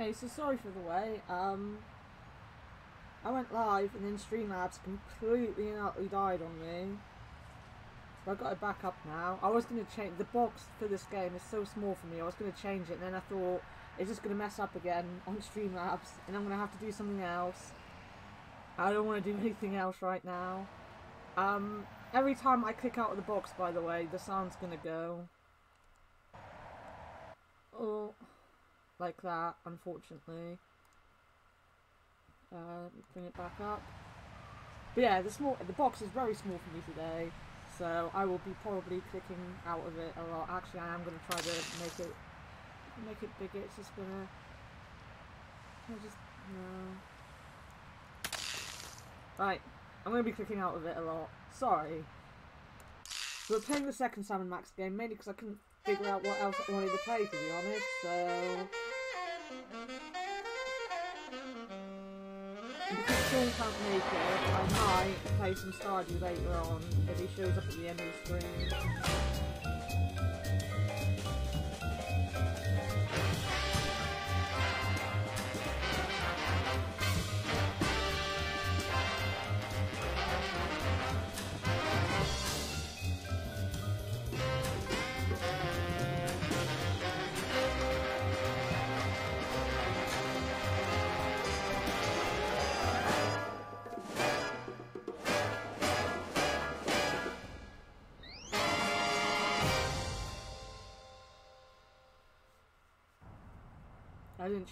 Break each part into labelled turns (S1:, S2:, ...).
S1: Hey, so sorry for the wait. Um, I went live and then Streamlabs completely and utterly died on me. So I got it back up now. I was going to change the box for this game is so small for me. I was going to change it and then I thought it's just going to mess up again on Streamlabs and I'm going to have to do something else. I don't want to do anything else right now. Um, every time I click out of the box, by the way, the sound's going to go. Oh like that, unfortunately. Uh, bring it back up. But yeah, the small the box is very small for me today, so I will be probably clicking out of it a lot. Actually, I am going to try to make it make it bigger. It's just gonna. I just no. Right, I'm going to be clicking out of it a lot. Sorry. So we're playing the second Sam and Max game mainly because I couldn't figure out what else I wanted to play, to be honest. So Sean can't make it, I might play some Stardew later on if he shows up at the end of the stream.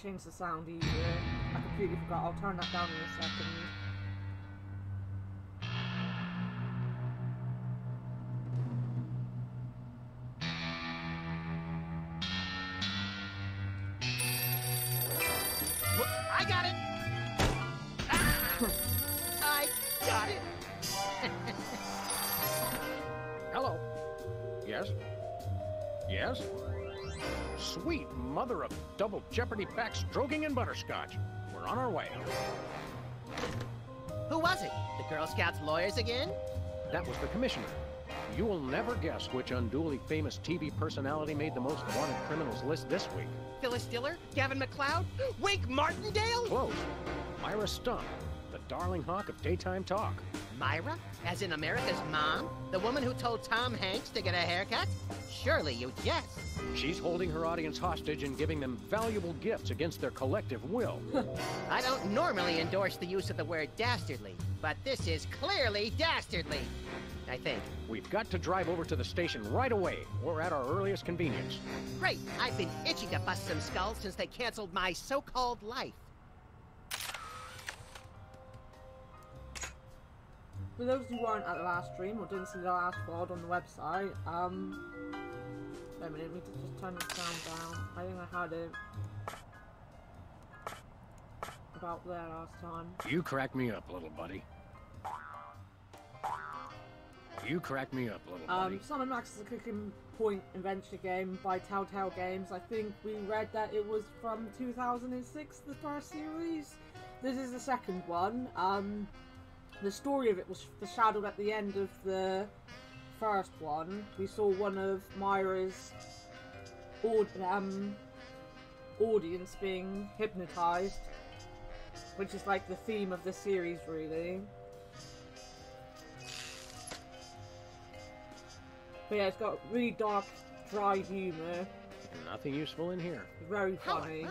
S1: Change the sound either. I completely forgot. I'll turn that down in a second.
S2: Jeopardy backstroking and butterscotch. We're on our way.
S3: Who was it? The Girl Scouts lawyers again?
S2: That was the commissioner. You will never guess which unduly famous TV personality made the most wanted criminals list this week.
S3: Phyllis Diller? Gavin MacLeod? Wink Martindale?
S2: Close. Myra Stump, the darling hawk of daytime talk.
S3: Myra? As in America's mom? The woman who told Tom Hanks to get a haircut? Surely you jest.
S2: She's holding her audience hostage and giving them valuable gifts against their collective will.
S3: I don't normally endorse the use of the word dastardly, but this is clearly dastardly. I think.
S2: We've got to drive over to the station right away, or at our earliest convenience.
S3: Great! I've been itching to bust some skulls since they canceled my so-called life.
S1: For those who weren't at the last stream or didn't see the last VOD on the website, um, wait a minute, we could just turn the sound down. I think I had it about there last time.
S2: You crack me up, little buddy. You crack me up, little buddy.
S1: Um, Sam and Max is a cooking point adventure game by Telltale Games. I think we read that it was from 2006, the first series. This is the second one. Um, the story of it was foreshadowed at the end of the first one. We saw one of Myra's aud um, audience being hypnotized, which is like the theme of the series, really. But yeah, it's got really dark, dry humour.
S2: Nothing useful in here.
S1: Very
S3: How
S1: funny.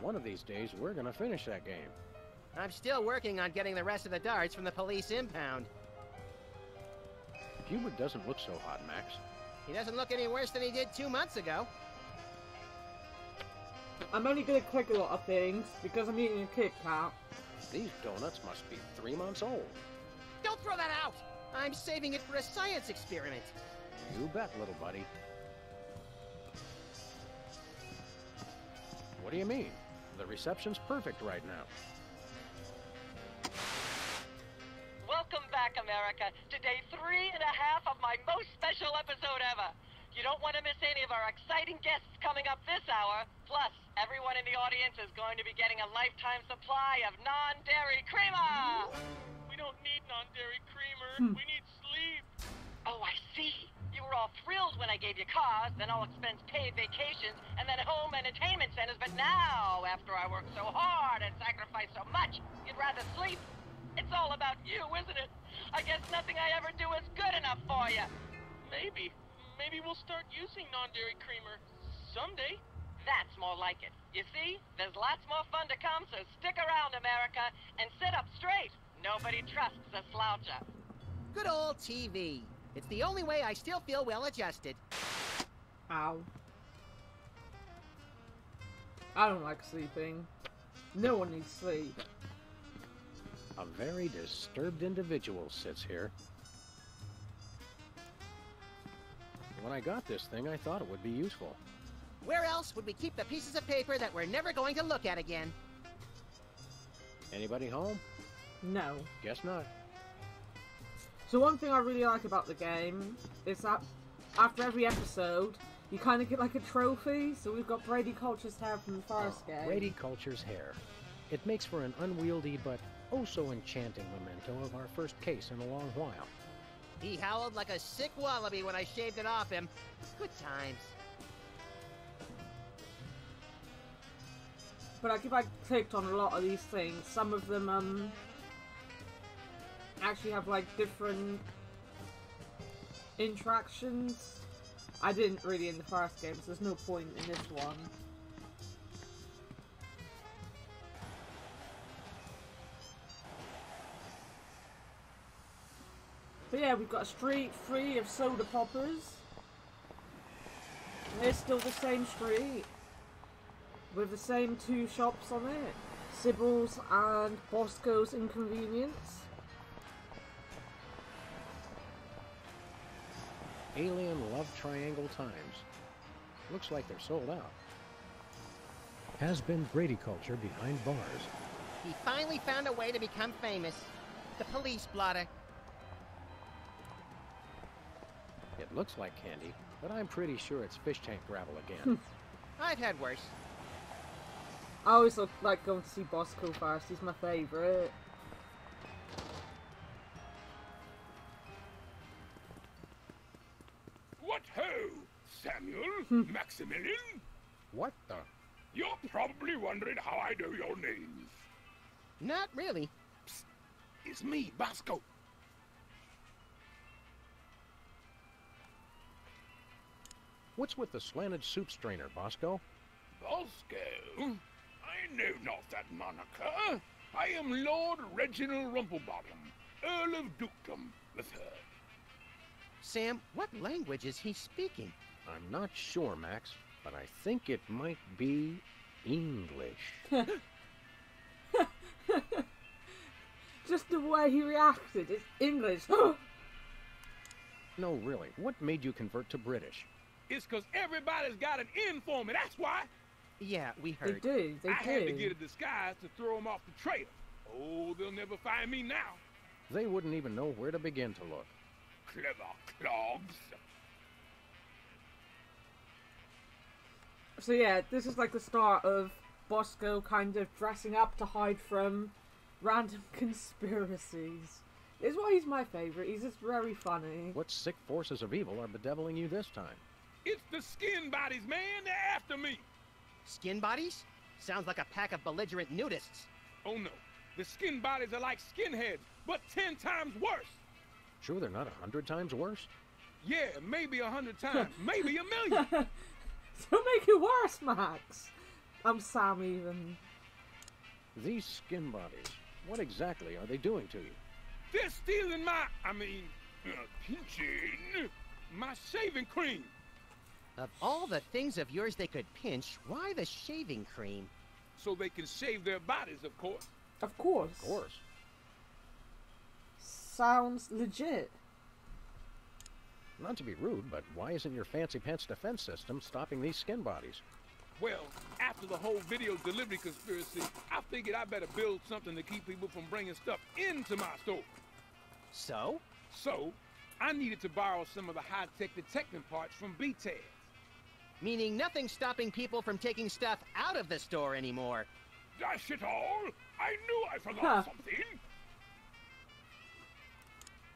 S2: One of these days, we're gonna finish that game.
S3: I'm still working on getting the rest of the darts from the police impound.
S2: Hubert doesn't look so hot, Max.
S3: He doesn't look any worse than he did two months ago.
S1: I'm only gonna click a lot of things because I'm eating a Kit Kat.
S2: These donuts must be three months old.
S3: Don't throw that out! I'm saving it for a science experiment.
S2: You bet, little buddy. What do you mean? The reception's perfect right now.
S4: Welcome back, America, to day three and a half of my most special episode ever. You don't want to miss any of our exciting guests coming up this hour. Plus, everyone in the audience is going to be getting a lifetime supply of non-dairy creamer. We don't need non-dairy creamer. Hmm. We need sleep. Oh, I see. You were all thrilled when I gave you cars, then all expense paid vacations, and then home entertainment centers. But now, after I worked so hard and sacrificed so much, you'd rather sleep. It's all about you, isn't it? I guess nothing I ever do is good enough for you.
S5: Maybe. Maybe we'll start using non-dairy creamer someday.
S4: That's more like it. You see, there's lots more fun to come, so stick around, America, and sit up straight. Nobody trusts a sloucher.
S3: Good old TV. It's the only way I still feel well adjusted.
S1: Ow. I don't like sleeping. No one needs sleep.
S2: A very disturbed individual sits here. When I got this thing, I thought it would be useful.
S3: Where else would we keep the pieces of paper that we're never going to look at again?
S2: Anybody home?
S1: No.
S2: Guess not.
S1: So one thing I really like about the game is that after every episode, you kind of get like a trophy. So we've got Brady Culture's hair from the first oh, game.
S2: Brady Culture's hair. It makes for an unwieldy but oh so enchanting memento of our first case in a long while.
S3: He howled like a sick wallaby when I shaved it off him. Good times.
S1: But like if I clicked on a lot of these things, some of them um actually have like different interactions. I didn't really in the first game, so there's no point in this one. But yeah, we've got a street free of soda poppers. And it's still the same street. With the same two shops on it. Sybil's and Bosco's Inconvenience.
S2: Alien Love Triangle Times. Looks like they're sold out. Has been Brady Culture behind bars.
S3: He finally found a way to become famous. The police blotter.
S2: It looks like candy, but I'm pretty sure it's fish tank gravel again. Hmm.
S3: I've had worse.
S1: I always look like going to see Bosco first. He's my favourite.
S6: What ho, Samuel? Hmm. Maximilian?
S2: what the?
S6: You're probably wondering how I know your names.
S3: Not really.
S6: It's me, Bosco.
S2: What's with the slanted soup strainer, Bosco?
S6: Bosco? I know not that moniker. I am Lord Reginald Rumplebottom, Earl of Dukedom, the Third.
S3: Sam, what language is he speaking?
S2: I'm not sure, Max, but I think it might be English.
S1: Just the way he reacted. It's English.
S2: no, really, what made you convert to British?
S6: It's because everybody's got an in for me, that's why.
S3: Yeah, we heard.
S1: they
S3: heard.
S1: do. They
S6: I had to get a disguise to throw them off the trail. Oh, they'll never find me now.
S2: They wouldn't even know where to begin to look.
S6: Clever clogs.
S1: So yeah, this is like the start of Bosco kind of dressing up to hide from random conspiracies. Is why he's my favourite. He's just very funny.
S2: What sick forces of evil are bedeviling you this time?
S6: It's the skin bodies, man. They're after me.
S3: Skin bodies? Sounds like a pack of belligerent nudists.
S6: Oh no. The skin bodies are like skinheads, but ten times worse.
S2: Sure, they're not a hundred times worse?
S6: Yeah, maybe a hundred times, maybe a million.
S1: Don't make it worse, Max. I'm Sam even.
S2: These skin bodies, what exactly are they doing to you?
S6: They're stealing my, I mean, uh, pinching my shaving cream.
S3: Of all the things of yours they could pinch, why the shaving cream?
S6: So they can shave their bodies, of course.
S1: Of course.
S2: Of course.
S1: Sounds legit.
S2: Not to be rude, but why isn't your fancy pants defense system stopping these skin bodies?
S6: Well, after the whole video delivery conspiracy, I figured I better build something to keep people from bringing stuff into my store.
S3: So?
S6: So, I needed to borrow some of the high-tech detecting parts from BTAD.
S3: Meaning nothing stopping people from taking stuff out of the store anymore.
S6: Dash it all! I knew I forgot
S1: Huh.
S6: something!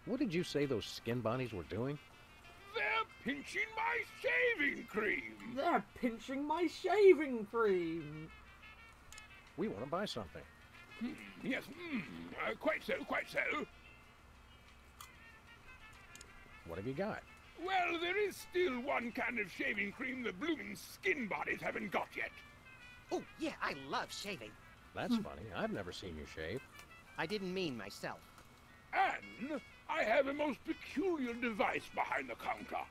S2: What did you say those skin bodies were doing?
S6: They're pinching my shaving cream.
S1: They're pinching my shaving cream.
S2: We want to buy something.
S6: Yes, mm, uh, quite so, quite so.
S2: What have you got?
S6: Well, there is still one kind of shaving cream the blooming skin bodies haven't got yet.
S3: Oh, yeah, I love shaving.
S2: That's funny. I've never seen you shave.
S3: I didn't mean myself.
S6: And I have a most peculiar device behind the counter.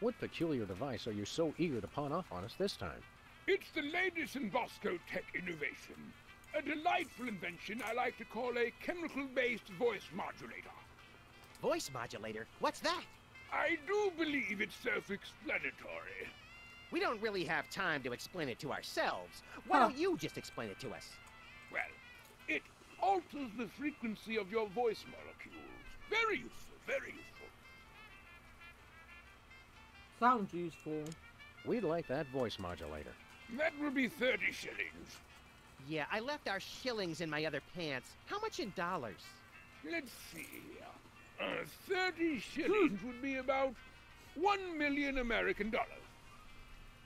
S2: What peculiar device are you so eager to pawn off on us this time?
S6: It's the latest in Bosco tech innovation. A delightful invention I like to call a chemical-based voice modulator.
S3: Voice modulator? What's that?
S6: I do believe it's self-explanatory.
S3: We don't really have time to explain it to ourselves. Why
S1: Huh.
S3: don't you just explain it to us?
S6: Well, it alters the frequency of your voice molecules. Very useful, very useful.
S1: Sounds useful.
S2: We'd like that voice modulator.
S6: That will be 30 shillings.
S3: Yeah, I left our shillings in my other pants. How much in dollars?
S6: Let's see here. Uh, 30 shillings would be about 1 million American dollars.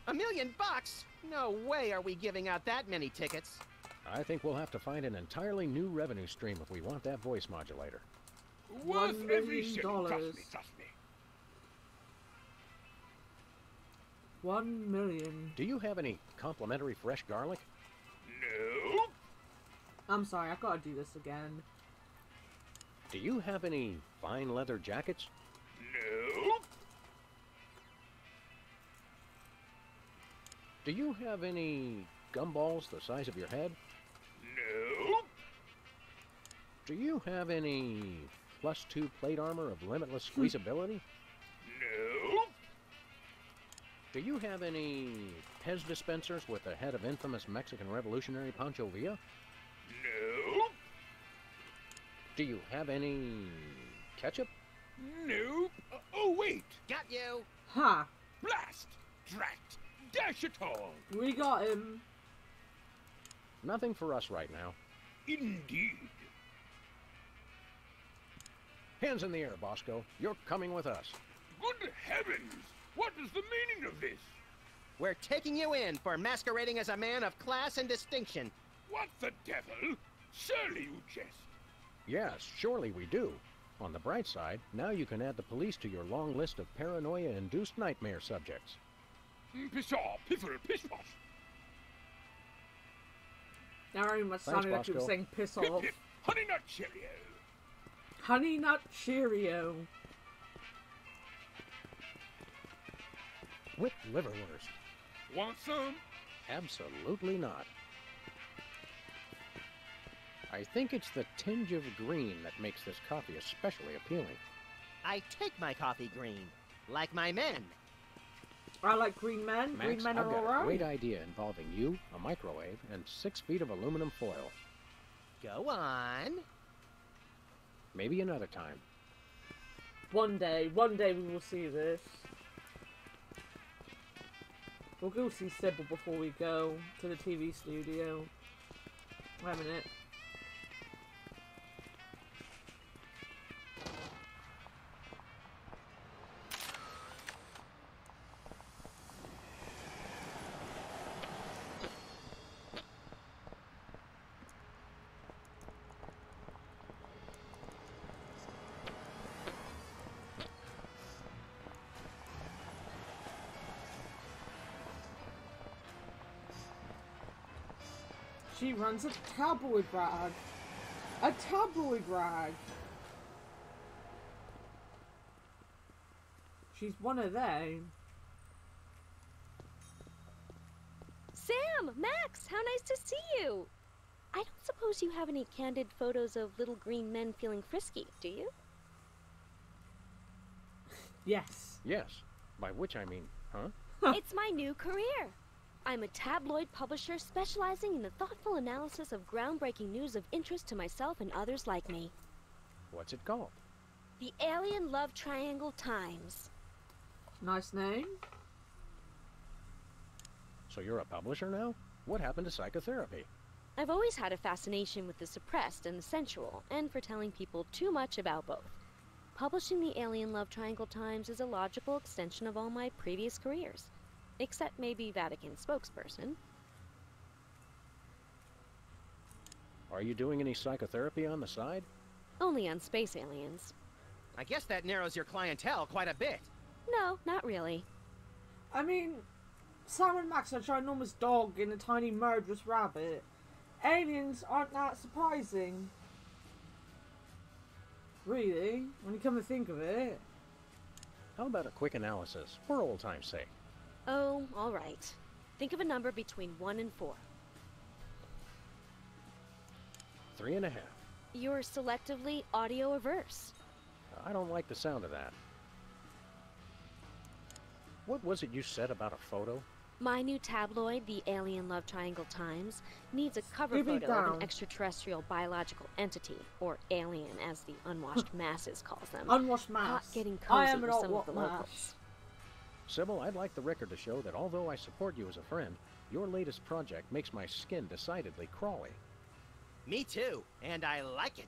S3: A million bucks? No way are we giving out that many tickets.
S2: I think we'll have to find an entirely new revenue stream if we want that voice modulator.
S6: Worth
S1: One
S6: every
S1: million
S6: shilling,
S1: dollars.
S6: trust me, trust me.
S1: One million.
S2: Do you have any complimentary fresh garlic?
S6: No,
S1: I'm sorry, I've got to do this again.
S2: Do you have any fine leather jackets?
S6: no,
S2: Do you have any gumballs the size of your head?
S6: no,
S2: Do you have any plus two plate armor of limitless squeezability?
S6: no,
S2: Do you have any Pez dispensers with the head of infamous Mexican revolutionary Pancho Villa? Do you have any ketchup?
S6: no. Uh, oh, wait.
S3: Got you.
S1: Huh.
S6: Blast! Drat! Dash it all!
S1: We got him.
S2: Nothing for us right now.
S6: Indeed.
S2: Hands in the air, Bosco. You're coming with us.
S6: Good heavens! What is the meaning of this?
S3: We're taking you in for masquerading as a man of class and distinction.
S6: What the devil? Surely you jest.
S2: Yes, surely we do. On the bright side, now you can add the police to your long list of paranoia-induced nightmare subjects.
S6: Pshaw, piffle, pish posh.
S1: Now very much
S2: Thanks,
S1: sounded like he was
S2: Bosco.
S1: saying piss off.
S6: pip, honey nut Cheerio.
S1: Honey Nut Cheerio.
S2: With liverwurst.
S6: Want some?
S2: Absolutely not. I think it's the tinge of green that makes this coffee especially appealing.
S3: I take my coffee green, like my men.
S1: I like green men.
S2: Max,
S1: green men
S2: I've
S1: are
S2: got a
S1: alright.
S2: great idea involving you, a microwave, and six feet of aluminum foil.
S3: Go on.
S2: Maybe another time.
S1: One day, one day we will see this. We'll go see Sybil before we go to the TV studio. Wait a minute. She runs a tabloid rag. A tabloid rag. She's one of them.
S7: Sam, Max, how nice to see you. I don't suppose you have any candid photos of little green men feeling frisky, do you?
S1: Yes.
S2: Yes, by which I mean, huh?
S7: it's my new career. I'm a tabloid publisher specializing in the thoughtful analysis of groundbreaking news of interest to myself and others like me.
S2: What's it called?
S7: The Alien Love Triangle Times.
S1: Nice name.
S2: So you're a publisher now? What happened to psychotherapy?
S7: I've always had a fascination with the suppressed and the sensual, and for telling people too much about both. publishing the Alien Love Triangle Times is a logical extension of all my previous careers. Except maybe Vatican spokesperson.
S2: Are you doing any psychotherapy on the side?
S7: Only on space aliens.
S3: I guess that narrows your clientele quite a bit.
S7: No, not really.
S1: I mean, Sam and Max are a ginormous dog and a tiny murderous rabbit. Aliens aren't that surprising. Really, when you come to think of it.
S2: How about a quick analysis, for old time's sake?
S7: Oh, all right. Think of a number between 1 and 4.
S2: Three and a half.
S7: You're selectively audio averse.
S2: I don't like the sound of that. What was it you said about a photo?
S7: My new tabloid, the Alien Love Triangle Times, needs a cover
S1: Give
S7: photo of an extraterrestrial biological entity, or alien as the unwashed masses calls them.
S1: Unwashed
S7: Caught
S1: mass.
S7: getting cozy with some of
S1: what
S7: the
S1: mass.
S7: locals.
S2: Sybil, I'd like the record to show that although I support you as a friend, your latest project makes my skin decidedly crawly.
S3: Me too, and I like it.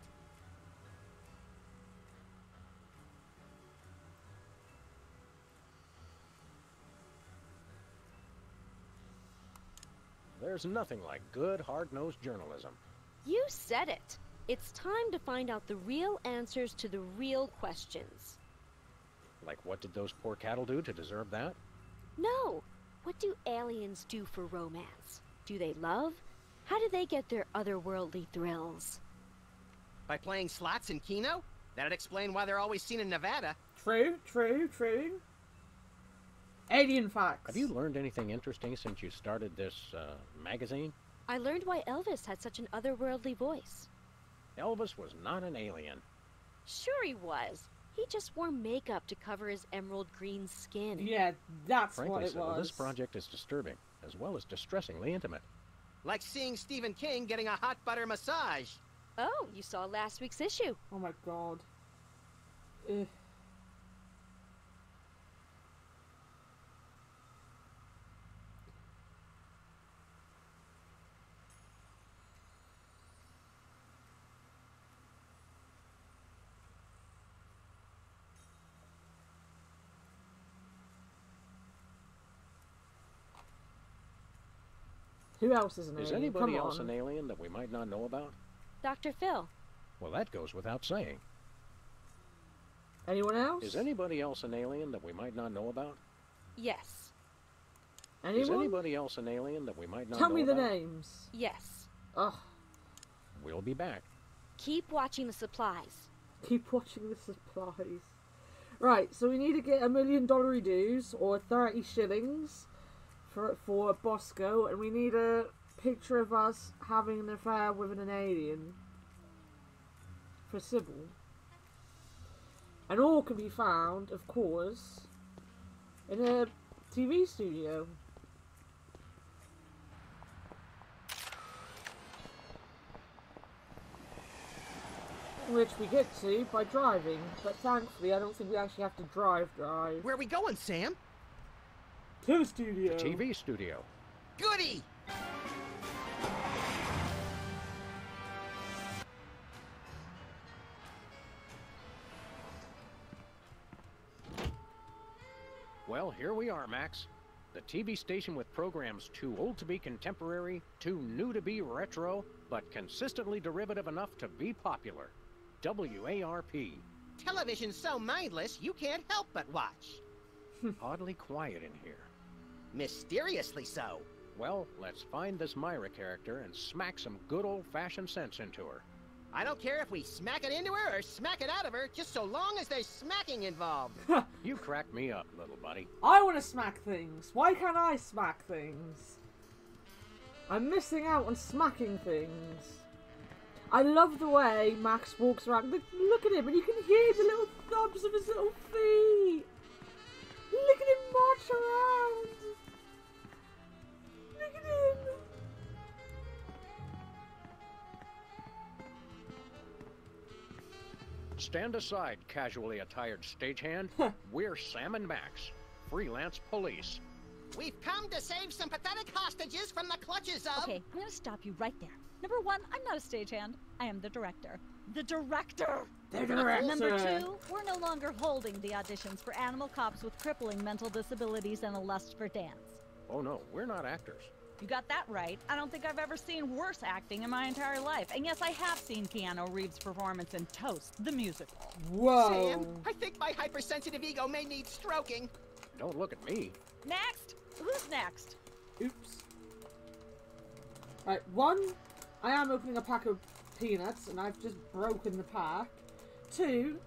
S2: There's nothing like good, hard-nosed journalism.
S7: You said it. It's time to find out the real answers to the real questions.
S2: Like, what did those poor cattle do to deserve that?
S7: No! What do aliens do for romance? Do they love? How do they get their otherworldly thrills?
S3: By playing slots in Keno? That'd explain why they're always seen in Nevada.
S1: True, true, true. Alien facts.
S2: Have you learned anything interesting since you started this, uh, magazine?
S7: I learned why Elvis had such an otherworldly voice.
S2: Elvis was not an alien.
S7: Sure he was. He just wore makeup to cover his emerald green skin.
S1: Yeah, that's
S2: Frankly,
S1: what it
S2: Sybil,
S1: was.
S2: this project is disturbing, as well as distressingly intimate.
S3: Like seeing Stephen King getting a hot butter massage.
S7: Oh, you saw last week's issue.
S1: Oh my god. Ugh. Who else is an
S2: Is
S1: alien?
S2: Is anybody
S1: Come
S2: else
S1: on.
S2: an alien that we might not know about?
S7: Dr. Phil.
S2: Well, that goes without saying.
S1: Anyone else?
S2: Is anybody else an alien that we might not know about?
S7: Yes.
S1: Anyone?
S2: Is anybody else an alien that we might not know about?
S1: Tell
S2: know
S1: me the
S2: about?
S1: names.
S7: Yes.
S1: Ugh.
S2: We'll be back.
S7: Keep watching the supplies.
S1: Keep watching the supplies. Right, so we need to get a million dollar dues or 30 shillings for for Bosco, and we need a picture of us having an affair with an alien for Sybil. And all can be found, of course, in a TV studio. Which we get to by driving, but thankfully I don't think we actually have to drive drive.
S3: Where are we going, Sam?
S1: To the studio.
S2: TV studio.
S3: Goody!
S2: Well, here we are, Max. The TV station with programs too old to be contemporary, too new to be retro, but consistently derivative enough to be popular. WARP.
S3: Television's so mindless, you can't help but watch.
S2: Oddly quiet in here.
S3: Mysteriously so.
S2: Well, let's find this Myra character and smack some good old-fashioned sense into her.
S3: I don't care if we smack it into her or smack it out of her, just so long as there's smacking involved.
S2: You crack me up, little buddy.
S1: I want to smack things. Why can't I smack things? I'm missing out on smacking things. I love the way Max walks around. Look, look at him, and you can hear the little thumps of his little feet. Look at him march around.
S2: Stand aside, casually attired stagehand. We're Sam and Max, freelance police.
S3: We've come to save some pathetic hostages from the clutches of.
S8: Okay, I'm gonna stop you right there. Number one, I'm not a stagehand. I am the director. The director!
S1: The director.
S8: Number two, we're no longer holding the auditions for animal cops with crippling mental disabilities and a lust for dance.
S2: Oh no, we're not actors.
S8: You got that right. I don't think I've ever seen worse acting in my entire life. And yes, I have seen Keanu Reeves' performance in Toast, the musical.
S1: Whoa.
S3: Sam, I think my hypersensitive ego may need stroking.
S2: Don't look at me.
S8: Next! Who's next?
S1: Oops. Right, one, I am opening a pack of peanuts and I've just broken the pack. Two,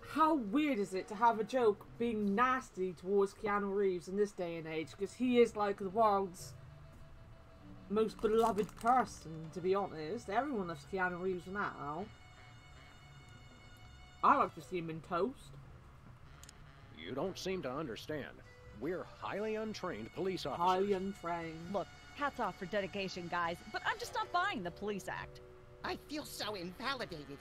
S1: how weird is it to have a joke being nasty towards Keanu Reeves in this day and age? Because he is like the world's most beloved person, to be honest. Everyone loves Keanu Reeves now. I like to see him in Toast.
S2: You don't seem to understand. We're highly untrained police officers.
S1: Highly untrained.
S8: Look, hats off for dedication, guys, but I'm just not buying the police act.
S3: I feel so invalidated.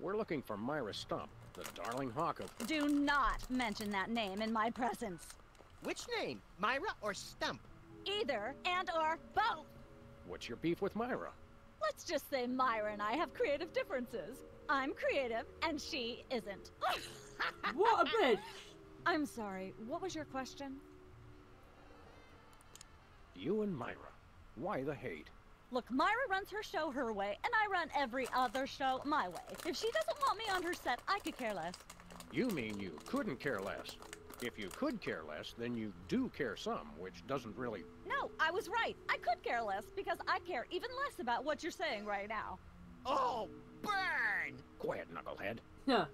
S2: We're looking for Myra Stump, the darling hawk of...
S8: Do not mention that name in my presence.
S3: Which name, Myra or Stump?
S8: Either and or both.
S2: What's your beef with Myra?
S8: Let's just say Myra and I have creative differences. I'm creative and she isn't.
S1: What a bitch!
S8: I'm sorry, what was your question?
S2: You and Myra. Why the hate?
S8: Look, Myra runs her show her way, and I run every other show my way. If she doesn't want me on her set, I could care less.
S2: You mean you couldn't care less. If you could care less, then you do care some, which doesn't really...
S8: No, I was right. I could care less because I care even less about what you're saying right now.
S3: Oh, burn!
S2: Quiet, knucklehead.
S1: Huh.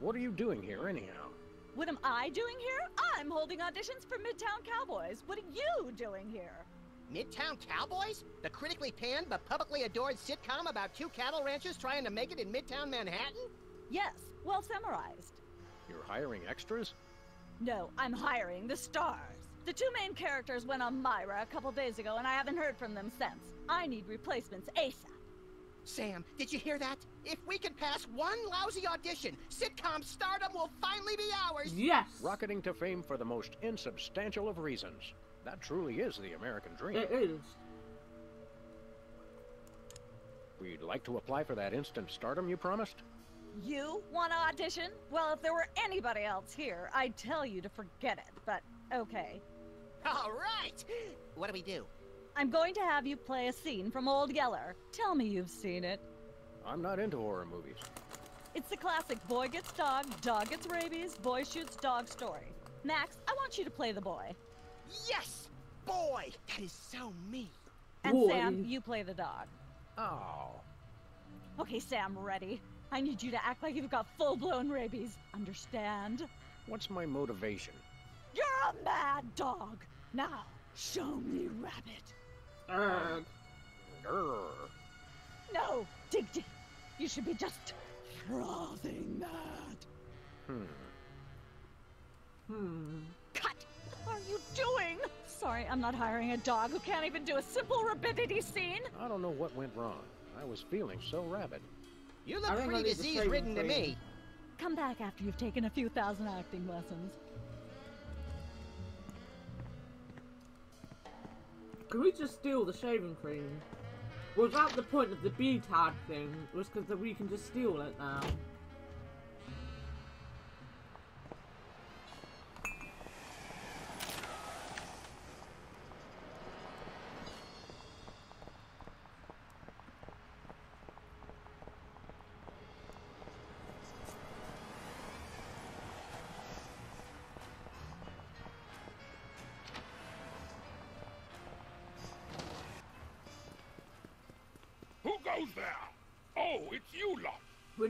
S2: What are you doing here, anyhow?
S8: What am I doing here? I'm holding auditions for Midtown Cowboys. What are you doing here?
S3: Midtown Cowboys? The critically panned but publicly adored sitcom about two cattle ranchers trying to make it in Midtown Manhattan?
S8: Yes, well summarized.
S2: You're hiring extras?
S8: No, I'm hiring the stars. The two main characters went on Myra a couple days ago, and I haven't heard from them since. I need replacements ASAP.
S3: Sam, did you hear that? If we can pass one lousy audition, sitcom stardom will finally be ours!
S1: Yes!
S2: Rocketing to fame for the most insubstantial of reasons. That truly is the American dream.
S1: It is.
S2: We'd like to apply for that instant stardom you promised.
S8: You want to audition? Well, if there were anybody else here, I'd tell you to forget it, but okay.
S3: All right! What do we do?
S8: I'm going to have you play a scene from Old Yeller. Tell me you've seen it.
S2: I'm not into horror movies.
S8: It's the classic boy gets dog, dog gets rabies, boy shoots dog story. Max, I want you to play the boy.
S3: Yes! Boy, that is so me.
S8: And
S1: Boy.
S8: Sam, you play the dog.
S2: Oh.
S8: Okay, Sam, ready? I need you to act like you've got full-blown rabies. Understand?
S2: What's my motivation?
S8: You're a mad dog. Now, show me rabbit.
S1: Erg.
S2: Grr.
S8: No, dig dig. You should be just frothing mad.
S2: Hmm.
S1: Hmm.
S8: Cut! What are you doing? Sorry, I'm not hiring a dog who can't even do a simple rapidity scene.
S2: I don't know what went wrong. I was feeling so rabid.
S3: You
S1: I
S3: look
S1: think I
S3: pretty disease-ridden to me.
S8: Come back after you've taken a few thousand acting lessons.
S1: Can we just steal the shaving cream? Was that the point of the B-tag thing? Was because we can just steal it now?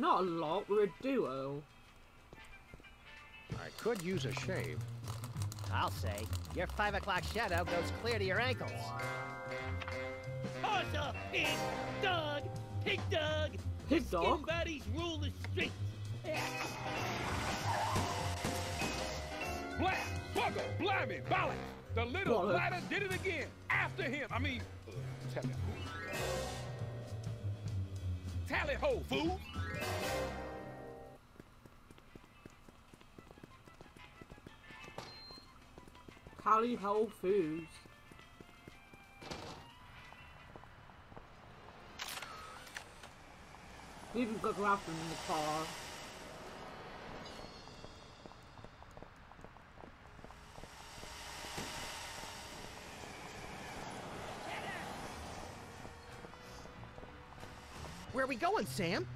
S1: Not a lot, we're a duo.
S2: I could use a shave.
S3: I'll say. Your five o'clock shadow goes clear to your ankles.
S5: Awesome! It's Doug! Pig Doug!
S1: Pig dog?
S5: Skin buddies rule the streets!
S6: Blast, bugger, blimey, balance. The little
S1: Bollocks.
S6: bladder did it again. After him. I mean, uh, tally ho. Tally ho, fool.
S1: Cali Whole Foods. We even got Raffin in the car.
S3: Where are we going, Sam?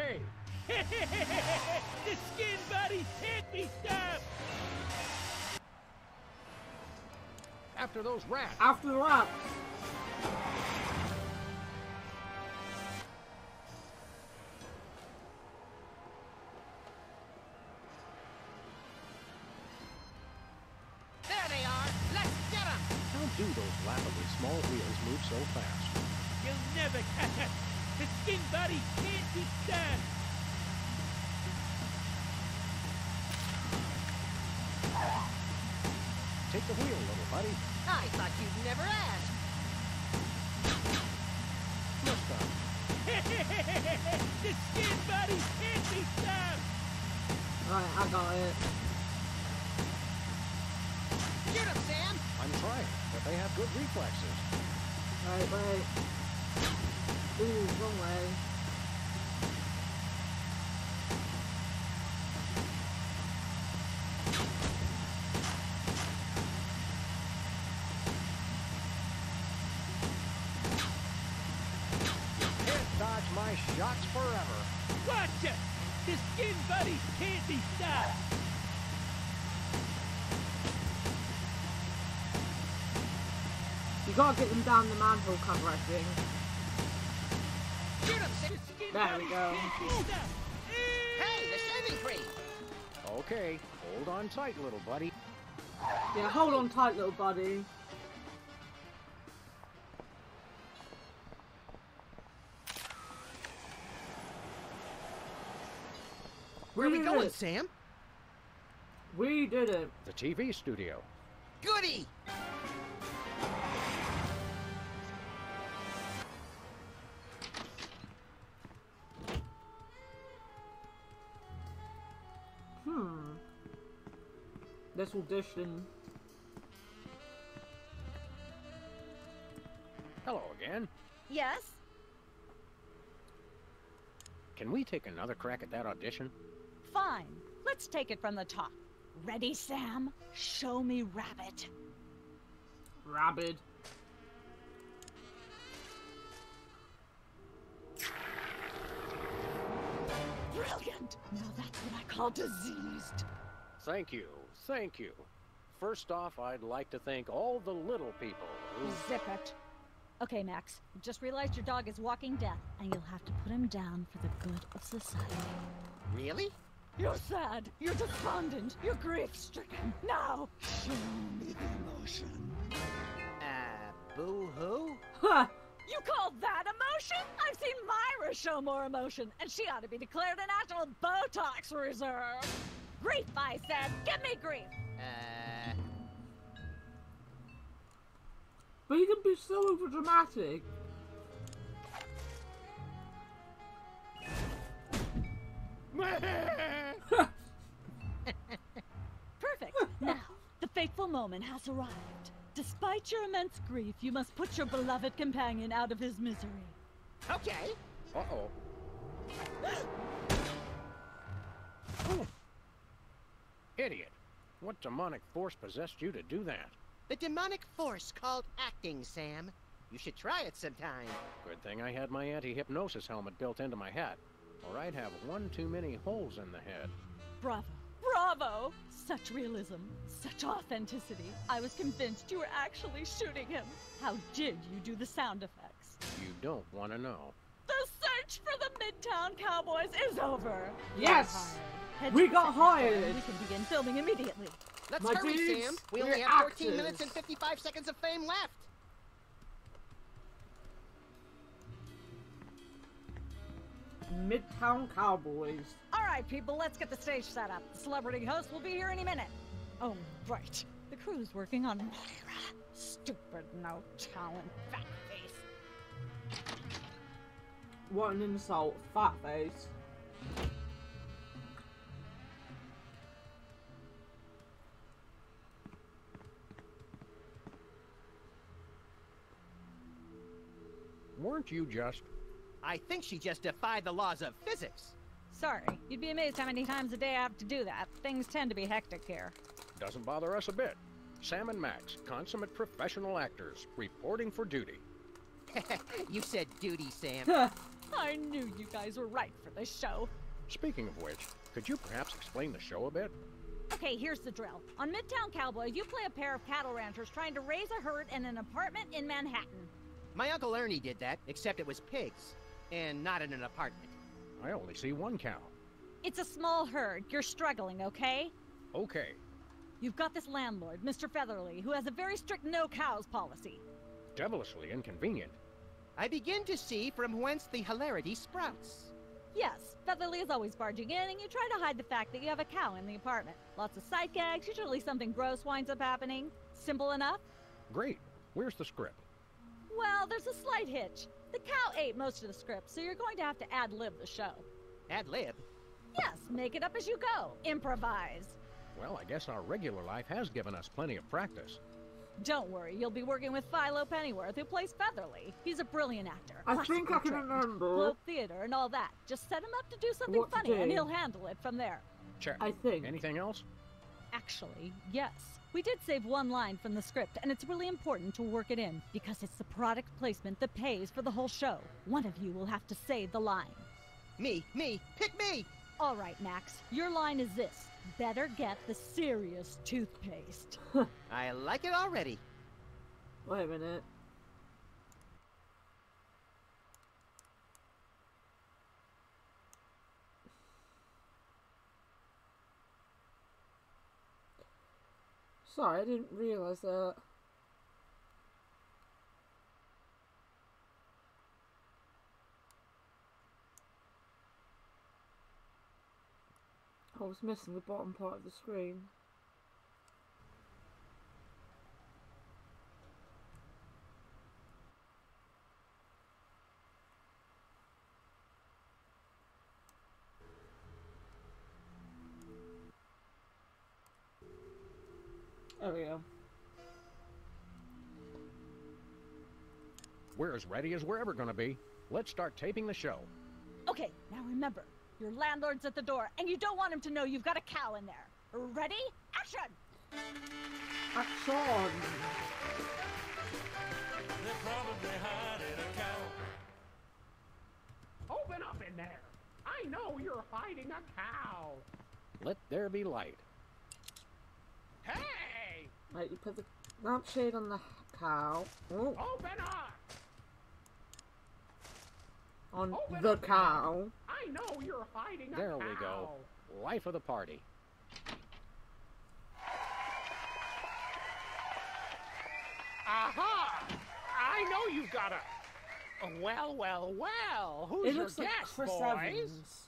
S9: Hey! the skin buddies can't be stopped!
S2: After those rats.
S1: After the rap.
S3: There they are. Let's get them.
S2: How do those laughably small wheels move so fast?
S9: You'll never catch us! The skin buddies can't be stopped!
S2: Take the wheel, little buddy.
S3: I thought you'd never ask.
S9: The skin buddies can't be stopped!
S1: Right, I got it.
S3: Shoot them, Sam.
S2: I'm trying, but they have good reflexes.
S1: Right, wait. Ooh, wrong way.
S2: Can't dodge my shots forever.
S9: Gotcha! The skin buddies can't be stopped!
S1: You gotta get them down the manhole cover, I think.
S3: Shoot them, Sam.
S9: The skin
S1: There we go.
S9: can't be stopped!
S3: Hey, the shaving cream.
S2: Okay, hold on tight, little buddy.
S1: Yeah, hold on tight, little buddy.
S3: Where are we going,
S1: it.
S3: Sam?
S1: We did it.
S2: The TV studio.
S3: Goody.
S1: Hmm. Let's audition.
S2: Hello again.
S8: Yes?
S2: Can we take another crack at that audition?
S8: Fine. Let's take it from the top. Ready, Sam? Show me Rabbit.
S1: Rabbit.
S8: Brilliant! Now that's what I call diseased.
S2: Thank you, thank you. First off, I'd like to thank all the little people who.
S8: Zip it. Okay, Max. Just realized your dog is walking death, and you'll have to put him down for the good of society.
S3: Really?
S8: You're sad. You're despondent. You're grief-stricken. Now, show me the emotion.
S3: Uh, boo-hoo?
S1: Ha!
S8: You call that emotion? I've seen Myra show more emotion, and she ought to be declared a national Botox reserve. Grief, I said. Give me grief.
S3: Uh,
S1: But you can be so over
S8: Perfect. now, the fateful moment has arrived. Despite your immense grief, you must put your beloved companion out of his misery.
S3: okay.
S2: Uh oh. Idiot. What demonic force possessed you to do that?
S3: The demonic force called acting, Sam. You should try it sometime.
S2: Good thing I had my anti hypnosis helmet built into my hat, or I'd have one too many holes in the head.
S8: Bravo. Bravo! Such realism, such authenticity. I was convinced you were actually shooting him. How did you do the sound effects?
S2: You don't want to know.
S8: The search for the Midtown Cowboys is over.
S1: Yes! We got
S8: the second floor
S1: hired.
S8: We can begin filming immediately.
S3: Let's
S1: My
S3: hurry,
S1: dudes,
S3: Sam. We
S1: we're
S3: only have 14
S1: actors.
S3: minutes and 55 seconds of fame left.
S1: Midtown Cowboys.
S8: All right, people, let's get the stage set up. The celebrity host will be here any minute. Oh, right. The crew's working on Moira. Stupid, no talent, fat face.
S1: What an insult. Fat face.
S2: Weren't you just.
S3: I think she just defied the laws of physics.
S8: Sorry, you'd be amazed how many times a day I have to do that. Things tend to be hectic here.
S2: Doesn't bother us a bit. Sam and Max, consummate professional actors, reporting for duty.
S3: you said duty, Sam.
S8: I knew you guys were right for this show.
S2: Speaking of which, could you perhaps explain the show a bit?
S8: Okay, here's the drill. On Midtown Cowboy, you play a pair of cattle ranchers trying to raise a herd in an apartment in Manhattan.
S3: My Uncle Ernie did that, except it was pigs, and not in an apartment.
S2: I only see one cow.
S8: It's a small herd. You're struggling, okay?
S2: Okay,
S8: You've got this landlord, Mr. Featherly, who has a very strict no cows policy.
S2: devilishly inconvenient.
S3: I begin to see from whence the hilarity sprouts.
S8: Yes, Featherly is always barging in, and you try to hide the fact that you have a cow in the apartment. Lots of sight gags, usually something gross winds up happening. Simple enough?
S2: Great. Where's the script?
S8: Well, there's a slight hitch. The cow ate most of the script, so you're going to have to ad lib the show.
S3: Ad lib.
S8: Yes, make it up as you go. Improvise.
S2: Well, I guess our regular life has given us plenty of practice.
S8: Don't worry, you'll be working with Philo Pennyworth, who plays Featherly. He's a brilliant actor.
S1: I think I
S8: classically
S1: can
S8: trained,
S1: remember.
S8: Globe theater and all that. Just set him up to do something
S1: What to
S8: funny, and he'll handle it from there.
S2: Check.
S1: I think.
S2: Anything else?
S8: Actually, yes. We did save one line from the script, and it's really important to work it in because it's the product placement that pays for the whole show. One of you will have to say the line.
S3: Me, me, pick me!
S8: All right, Max, your line is this better get the serious toothpaste.
S3: I like it already.
S1: Wait a minute. Sorry, I didn't realise that. I was missing the bottom part of the screen. There we go.
S2: We're as ready as we're ever gonna be. Let's start taping the show.
S8: Okay, now remember, your landlord's at the door, and you don't want him to know you've got a cow in there. Ready? Action!
S1: Action! They're probably hiding a cow.
S9: Open up in there. I know you're hiding a cow.
S2: Let there be light.
S9: Hey!
S1: Right, you put the lampshade on the cow. Oh,
S9: Open up.
S1: on
S9: Open
S1: the
S9: up.
S1: cow.
S9: I know you're hiding a
S2: There we go. Life of the party.
S9: Aha! I know you've got a. Well, well, well. Who's
S1: It
S9: your
S1: looks like
S9: guest,
S1: Chris
S9: boys?
S1: Evans.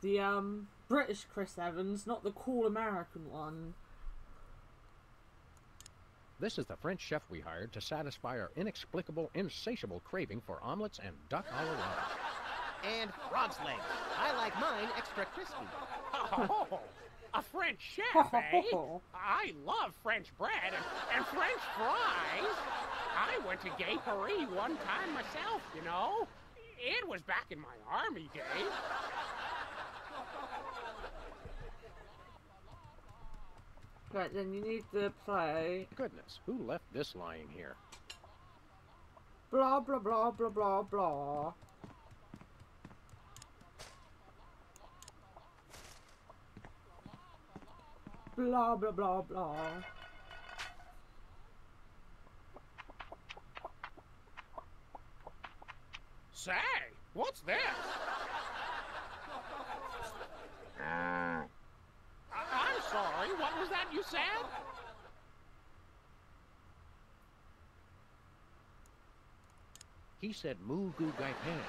S1: The um British Chris Evans, not the cool American one.
S2: This is the French chef we hired to satisfy our inexplicable, insatiable craving for omelets and duck a la rose.
S3: And frog's legs. I like mine extra crispy.
S9: Oh, a French chef, eh? I love French bread and, and French fries. I went to Gay Paris one time myself, you know. It was back in my army days.
S1: Right, then you need to play
S2: Goodness, who left this lying here?
S1: blah blah blah blah blah blah. Blah blah blah blah.
S9: Say, what's this? I- I'm ah. Sorry, what was that you said?
S2: He said moo goo gai pan.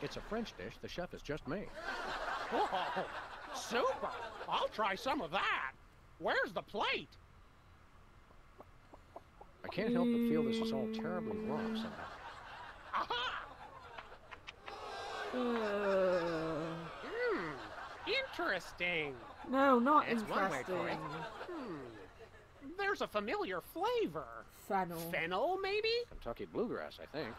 S2: It's a French dish the chef has just made.
S9: Oh, super! I'll try some of that. Where's the plate?
S2: I can't help but feel this is all terribly wrong somehow.
S9: Aha!
S1: Uh,
S9: Hmm, interesting.
S1: No, not
S3: That's one word
S1: interesting.
S3: for it.
S9: Hmm. There's a familiar flavor.
S1: Fennel.
S9: Fennel, maybe?
S2: Kentucky bluegrass, I think.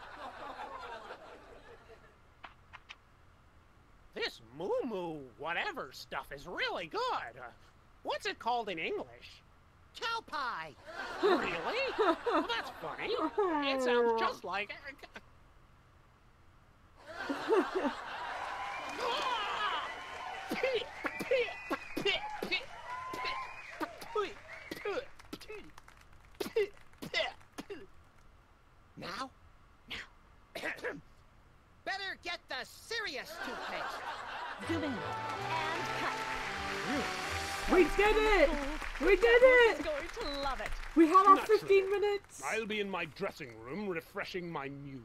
S9: This moo moo whatever stuff is really good. What's it called in English?
S3: Chow pie.
S9: Really? well, that's funny. It sounds just like.
S3: Now? Now. Better get the serious toothpaste.
S8: Zoom in and cut.
S1: We did it! We did it!
S8: going to love it.
S1: We had our
S6: Naturally.
S1: 15 minutes!
S6: I'll be in my dressing room refreshing my muse.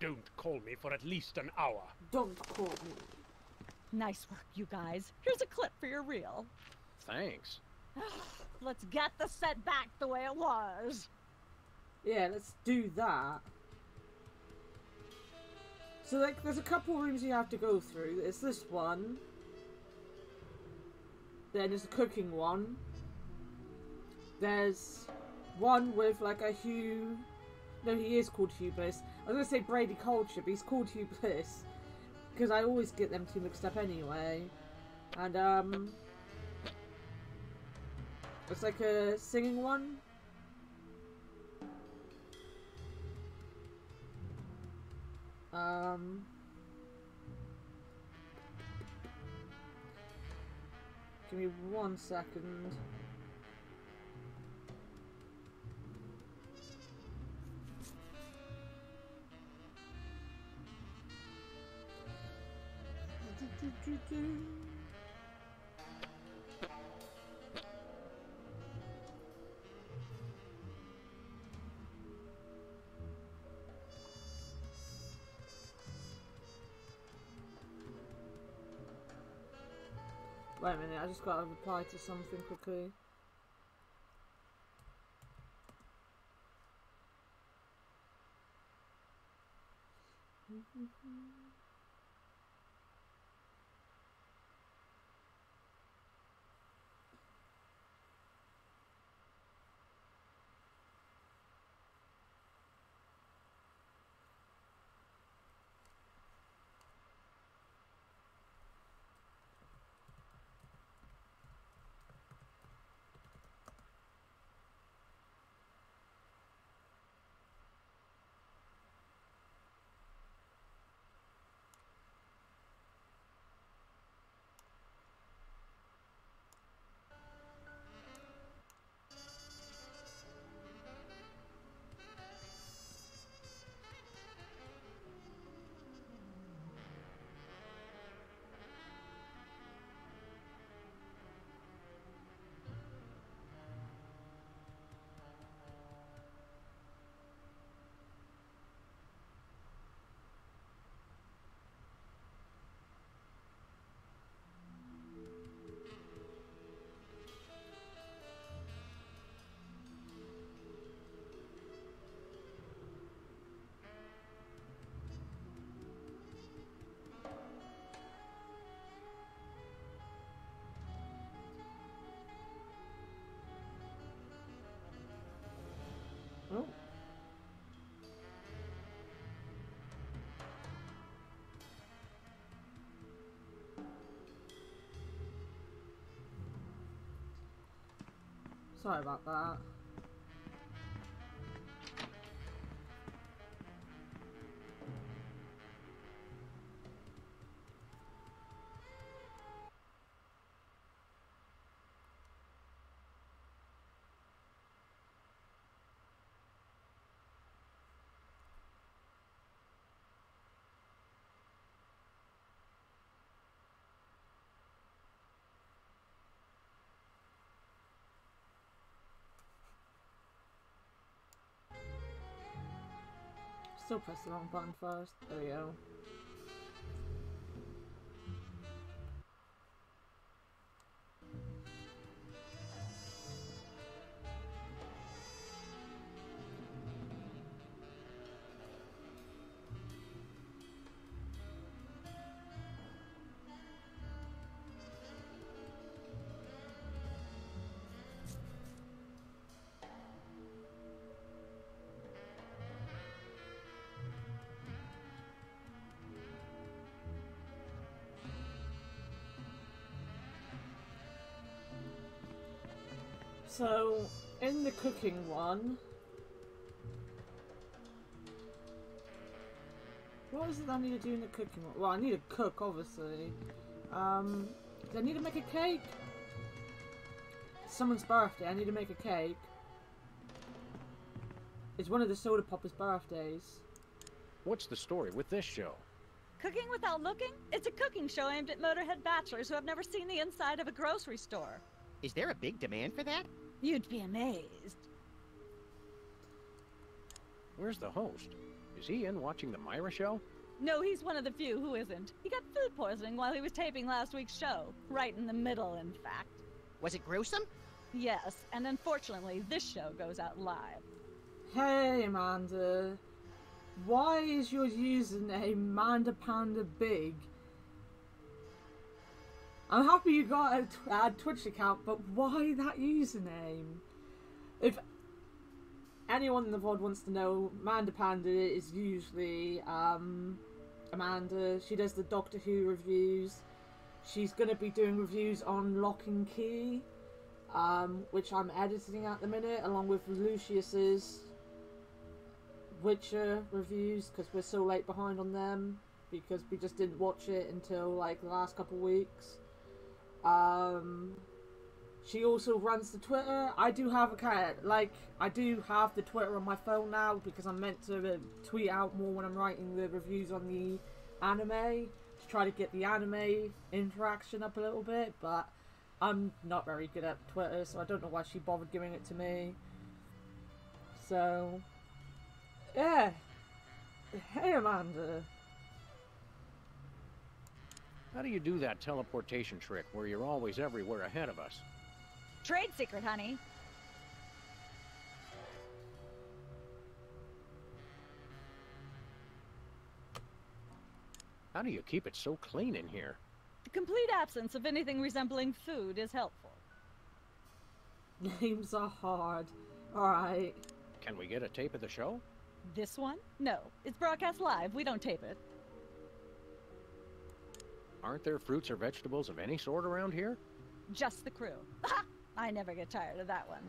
S6: Don't call me for at least an hour.
S1: Don't call me.
S8: Nice work, you guys. Here's a clip for your reel.
S2: Thanks.
S8: Let's get the set back the way it was.
S1: Yeah, let's do that. So, like, there's a couple rooms you have to go through. There's this one. Then there's a cooking one. There's one with, like, a Hugh... No, he is called Hugh Bliss. I was going to say Brady Culture, but he's called Hugh Bliss. Because I always get them two mixed up anyway. And, um... It's like a singing one. Um. Give me one second. Wait a minute, I just gotta reply to something quickly. Sorry about that. Still press the wrong button first. There we go. So, in the cooking one, what is it I need to do in the cooking one? Well, I need to cook, obviously. Um, do I need to make a cake? It's someone's birthday. I need to make a cake. It's one of the soda poppers' birthdays.
S2: What's the story with this show?
S8: Cooking without looking? It's a cooking show aimed at motorhead bachelors who have never seen the inside of a grocery store.
S3: Is there a big demand for that?
S8: You'd be amazed.
S2: Where's the host? Is he in watching the Myra show?
S8: No, he's one of the few who isn't. He got food poisoning while he was taping last week's show. Right in the middle, in fact.
S3: Was it gruesome?
S8: Yes, and unfortunately, this show goes out live.
S1: Hey, Amanda. Why is your username Manda Panda Big? I'm happy you got a, a Twitch account, but why that username? If anyone in the VOD wants to know, Amanda Panda is usually um, Amanda. She does the Doctor Who reviews. She's going to be doing reviews on Lock and Key, um, which I'm editing at the minute, along with Lucius's Witcher reviews because we're so late behind on them because we just didn't watch it until like the last couple weeks. Um, she also runs the Twitter. I do have a cat, like I do have the Twitter on my phone now because I'm meant to uh, tweet out more when I'm writing the reviews on the anime to try to get the anime interaction up a little bit, but I'm not very good at Twitter, so I don't know why she bothered giving it to me. So, yeah. Hey, Amanda.
S2: How do you do that teleportation trick where you're always everywhere ahead of us?
S8: Trade secret, honey.
S2: How do you keep it so clean in here?
S8: The complete absence of anything resembling food is helpful.
S1: Names are hard. Alright.
S2: Can we get a tape of the show?
S8: This one? No. It's broadcast live. We don't tape it.
S2: Aren't there fruits or vegetables of any sort around here?
S8: Just the crew. I never get tired of that one.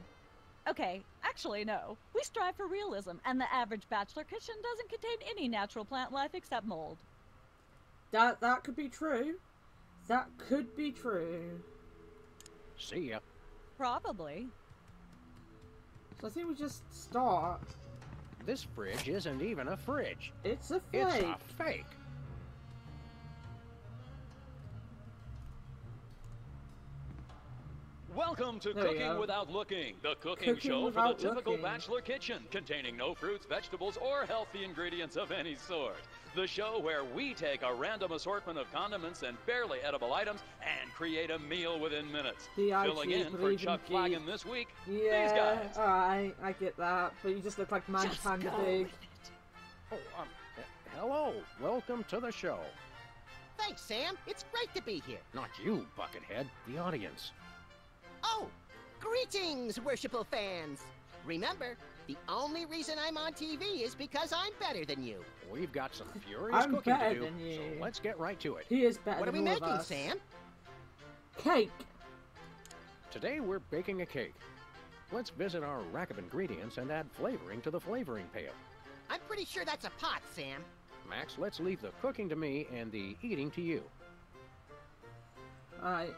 S8: Okay, actually, no. We strive for realism, and the average bachelor kitchen doesn't contain any natural plant life except mold.
S1: That that could be true. That could be true.
S2: See ya.
S8: Probably.
S1: So I think we just start.
S2: This fridge isn't even a fridge.
S1: It's a fake.
S2: It's a fake.
S10: Welcome to
S1: There
S10: Cooking. Without Looking, the cooking,
S1: Cooking
S10: show for the typical
S1: Looking.
S10: bachelor kitchen, containing no fruits, vegetables, or healthy ingredients of any sort. The show where we take a random assortment of condiments and barely edible items and create a meal within minutes.
S1: The
S10: Filling in for Chuck
S1: key.
S10: Flagon this week, these
S1: Yeah,
S10: guys.
S1: alright, I get that. But you just look like Man
S8: Just
S1: Panda
S8: go
S1: Big.
S2: Oh, um, hello. Welcome to the show.
S3: Thanks, Sam. It's great to be here.
S2: Not you, Buckethead. The audience.
S3: Oh, greetings, worshipful fans. Remember, the only reason I'm on TV is because I'm better than you.
S2: We've got some furious
S1: I'm
S2: cooking to
S1: better
S2: do,
S1: than you.
S2: so let's get right to it.
S1: He is better
S3: What are
S1: than
S3: we
S1: all of
S3: making. Sam?
S1: Cake.
S2: Today we're baking a cake. Let's visit our rack of ingredients and add flavoring to the flavoring pail.
S3: I'm pretty sure that's a pot, Sam.
S2: Max, let's leave the cooking to me and the eating to you.
S1: Alright.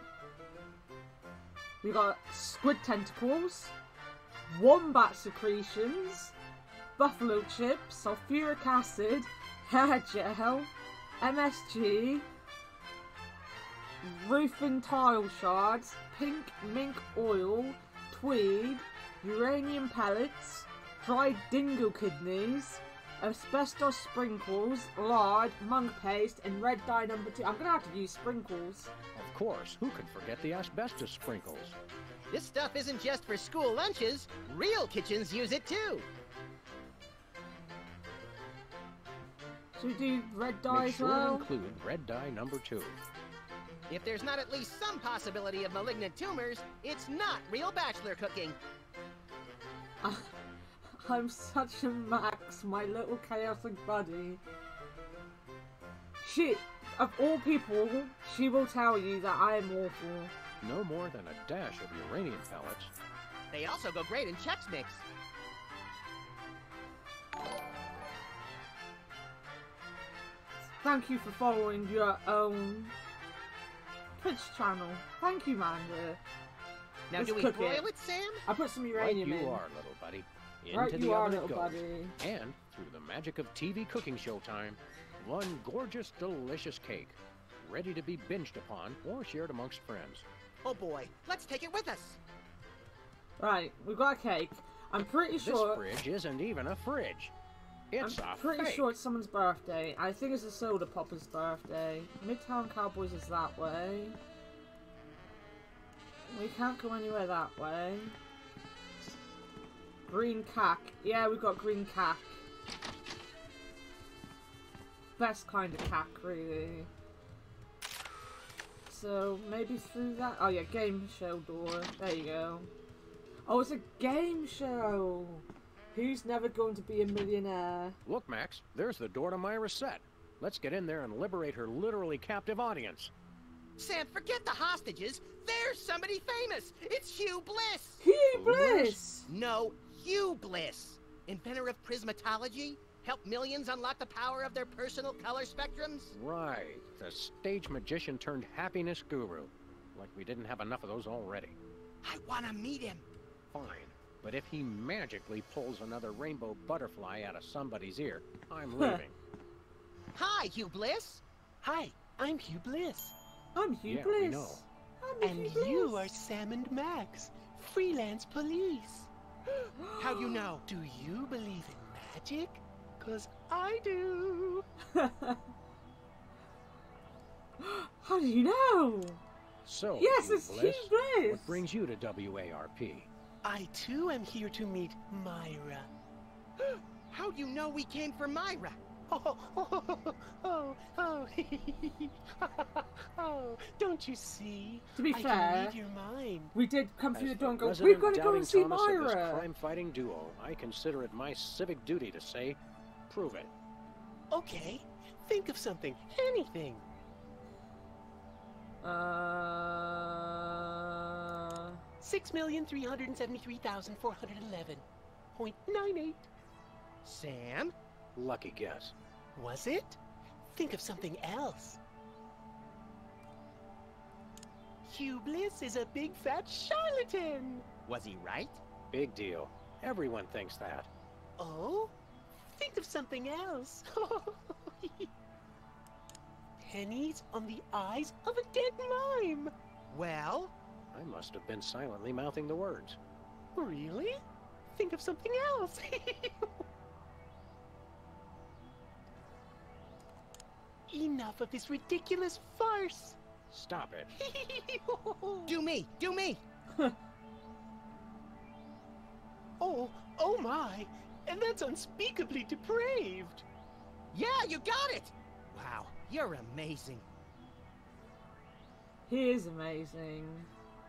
S1: We got squid tentacles, wombat secretions, buffalo chips, sulfuric acid, hair gel, MSG, roofing tile shards, pink mink oil, tweed, uranium pellets, dried dingo kidneys, asbestos sprinkles, lard, monk paste, and red dye number two. I'm gonna have to use sprinkles.
S2: Of course, who could forget the asbestos sprinkles?
S3: This stuff isn't just for school lunches. Real kitchens use it too.
S1: Should we do red dye
S2: Make
S1: as
S2: sure to
S1: well?
S2: include red dye number two.
S3: If there's not at least some possibility of malignant tumors, it's not real bachelor cooking.
S1: Ah, I'm such a Max, my little chaotic buddy. She, of all people, she will tell you that I am awful.
S2: No more than a dash of uranium pellets.
S3: They also go great in Chex Mix.
S1: Thank you for following your own Twitch channel. Thank you, Manga.
S3: Now,
S1: Let's
S3: do we
S1: cook
S3: broil
S1: it.
S3: it, Sam?
S1: I put some uranium
S2: Right
S1: uranium
S2: you
S1: in.
S2: are, little buddy. Into
S1: Right
S2: the
S1: you are,
S2: oven it
S1: little
S2: goes.
S1: buddy.
S2: And through the magic of TV cooking showtime, one gorgeous, delicious cake, ready to be binged upon or shared amongst friends.
S3: Oh boy, let's take it with us.
S1: Right, we've got a cake. I'm pretty
S2: This
S1: sure.
S2: fridge isn't even a fridge. It's
S1: I'm
S2: a
S1: pretty
S2: fake.
S1: sure it's someone's birthday. I think it's a Soda Popper's birthday. Midtown Cowboys is that way. We can't go anywhere that way. Green cack. Yeah, we've got green cack. Best kind of cack, really. So, maybe through that? Oh yeah, game show door. There you go. Oh, it's a game show! Who's never going to be a millionaire?
S2: Look, Max, there's the door to Myra's set. Let's get in there and liberate her literally captive audience.
S3: Sam, forget the hostages. There's somebody famous. It's Hugh Bliss.
S1: Hugh Bliss!
S3: No, Hugh Bliss. Inventor of prismatology. Help millions unlock the power of their personal color spectrums.
S2: Right, the stage magician turned happiness guru. Like we didn't have enough of those already.
S3: I want to meet him.
S2: Fine, but if he magically pulls another rainbow butterfly out of somebody's ear, I'm leaving.
S3: Hi, Hugh Bliss.
S11: Hi, I'm Hugh Bliss.
S1: I'm Hugh
S2: Yeah,
S1: Bliss.
S2: we know.
S1: I'm
S11: And
S1: Hugh
S11: you
S1: Bliss.
S11: are Sam and Max, freelance police.
S3: How do you know?
S11: Do you believe in magic? Cause I do.
S1: How do you know?
S2: So,
S1: Yes,
S2: Hugh
S1: it's Hugh
S2: Bliss,
S1: Bliss.
S2: What brings you to WARP?
S11: I too am here to meet Myra.
S3: How do you know we came for Myra?
S11: Oh, oh, oh, oh, oh, oh, don't you see?
S1: To be
S11: I
S1: fair,
S11: can read your mind.
S1: We did come
S2: As
S1: through the
S2: the
S1: door and go, we've got to go
S2: doubting
S1: and see
S2: Thomas of this
S1: Myra.
S2: crime-fighting duo, I consider it my civic duty to say, prove it.
S11: Okay, think of something, anything.
S1: Uh,
S11: Six million three hundred seventy-three thousand four hundred eleven point nine eight.
S3: Sam?
S2: Lucky guess.
S11: Was it? Think of something else. Hugh Bliss is a big fat charlatan.
S3: Was he right?
S2: Big deal. Everyone thinks that.
S11: Oh? Think of something else. Pennies on the eyes of a dead mime.
S3: Well,
S2: I must have been silently mouthing the words.
S11: Really? Think of something else. Enough of this ridiculous farce.
S2: Stop it.
S3: do me, do me.
S11: oh, oh my. And that's unspeakably depraved.
S3: Yeah, you got it. Wow, you're amazing.
S1: he is amazing.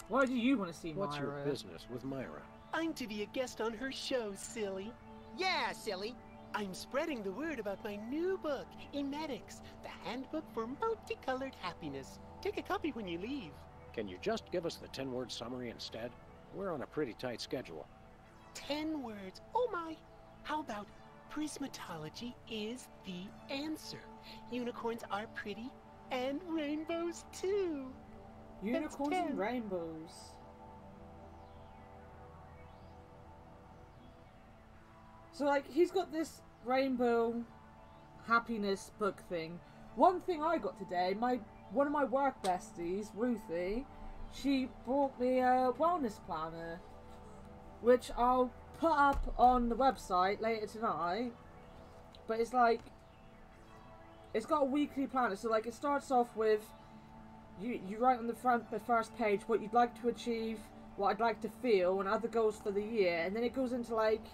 S1: Why do you want to see
S2: What's
S1: Myra?
S2: your business with Myra?
S11: I'm to be a guest on her show, silly.
S3: Yeah, silly.
S11: I'm spreading the word about my new book, Emetics, the handbook for multicolored happiness. Take a copy when you leave.
S2: Can you just give us the 10-word summary instead? We're on a pretty tight schedule.
S11: Ten words. Oh my! How about prismatology is the answer? Unicorns are pretty, and rainbows too.
S1: Unicorns and rainbows. So like he's got this rainbow happiness book thing. One thing I got today, my one of my work besties, Ruthie, she brought me a wellness planner, which I'll put up on the website later tonight. But it's like it's got a weekly planner, so like it starts off with you you write on the front the first page what you'd like to achieve, what I'd like to feel, and other goals for the year, and then it goes into like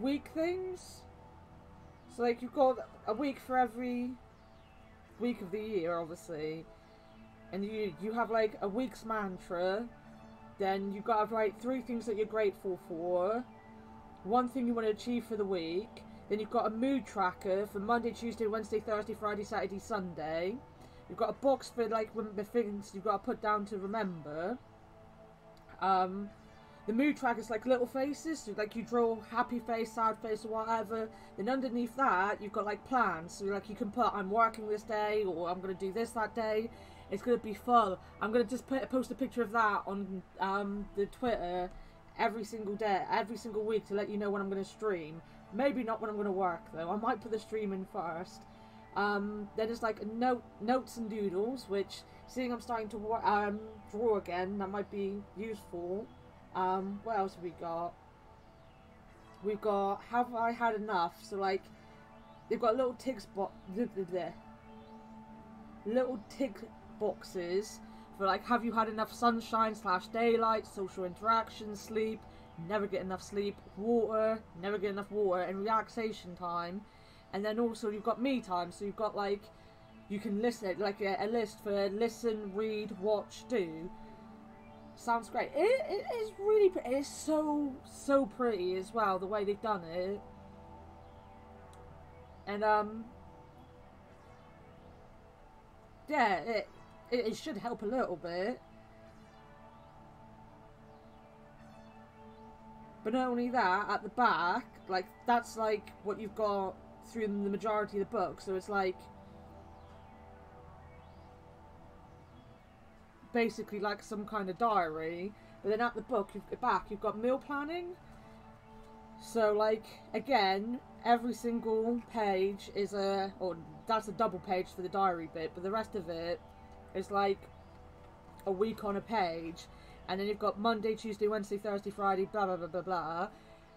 S1: week things. So like you've got a week for every week of the year, obviously, and you you have like a week's mantra. Then you've got to write three things that you're grateful for, one thing you want to achieve for the week. Then you've got a mood tracker for Monday, Tuesday, Wednesday, Thursday, Friday, Saturday, Sunday. You've got a box for like the things you've got to put down to remember. Um, the mood track is like little faces, so like you draw happy face, sad face, or whatever. Then underneath that, you've got like plans. So like you can put, I'm working this day, or I'm gonna do this that day. It's gonna be fun. I'm gonna just put, post a picture of that on um, the Twitter every single day, every single week to let you know when I'm gonna stream. Maybe not when I'm gonna work though. I might put the stream in first. Um, then there's like note, notes and doodles, which seeing I'm starting to um, draw again, that might be useful. Um, what else have we got? We've got have I had enough? So like, they've got little ticks bo- little tick boxes for like, have you had enough sunshine slash daylight, social interaction, sleep, never get enough sleep, water, never get enough water, and relaxation time. And then also you've got me time, so you've got like, you can listen, like a, a list for listen, read, watch, do. Sounds great. It, it is really pretty. It's so, so pretty as well, the way they've done it. And, um, yeah, it, it, it should help a little bit. But not only that, at the back, like, that's like what you've got through the majority of the book. So it's like basically like some kind of diary. But then at the book, you've back, you've got meal planning. So like again, every single page is a, or that's a double page for the diary bit, but the rest of it is like a week on a page, and then you've got Monday, Tuesday, Wednesday, Thursday, Friday, blah blah blah blah blah.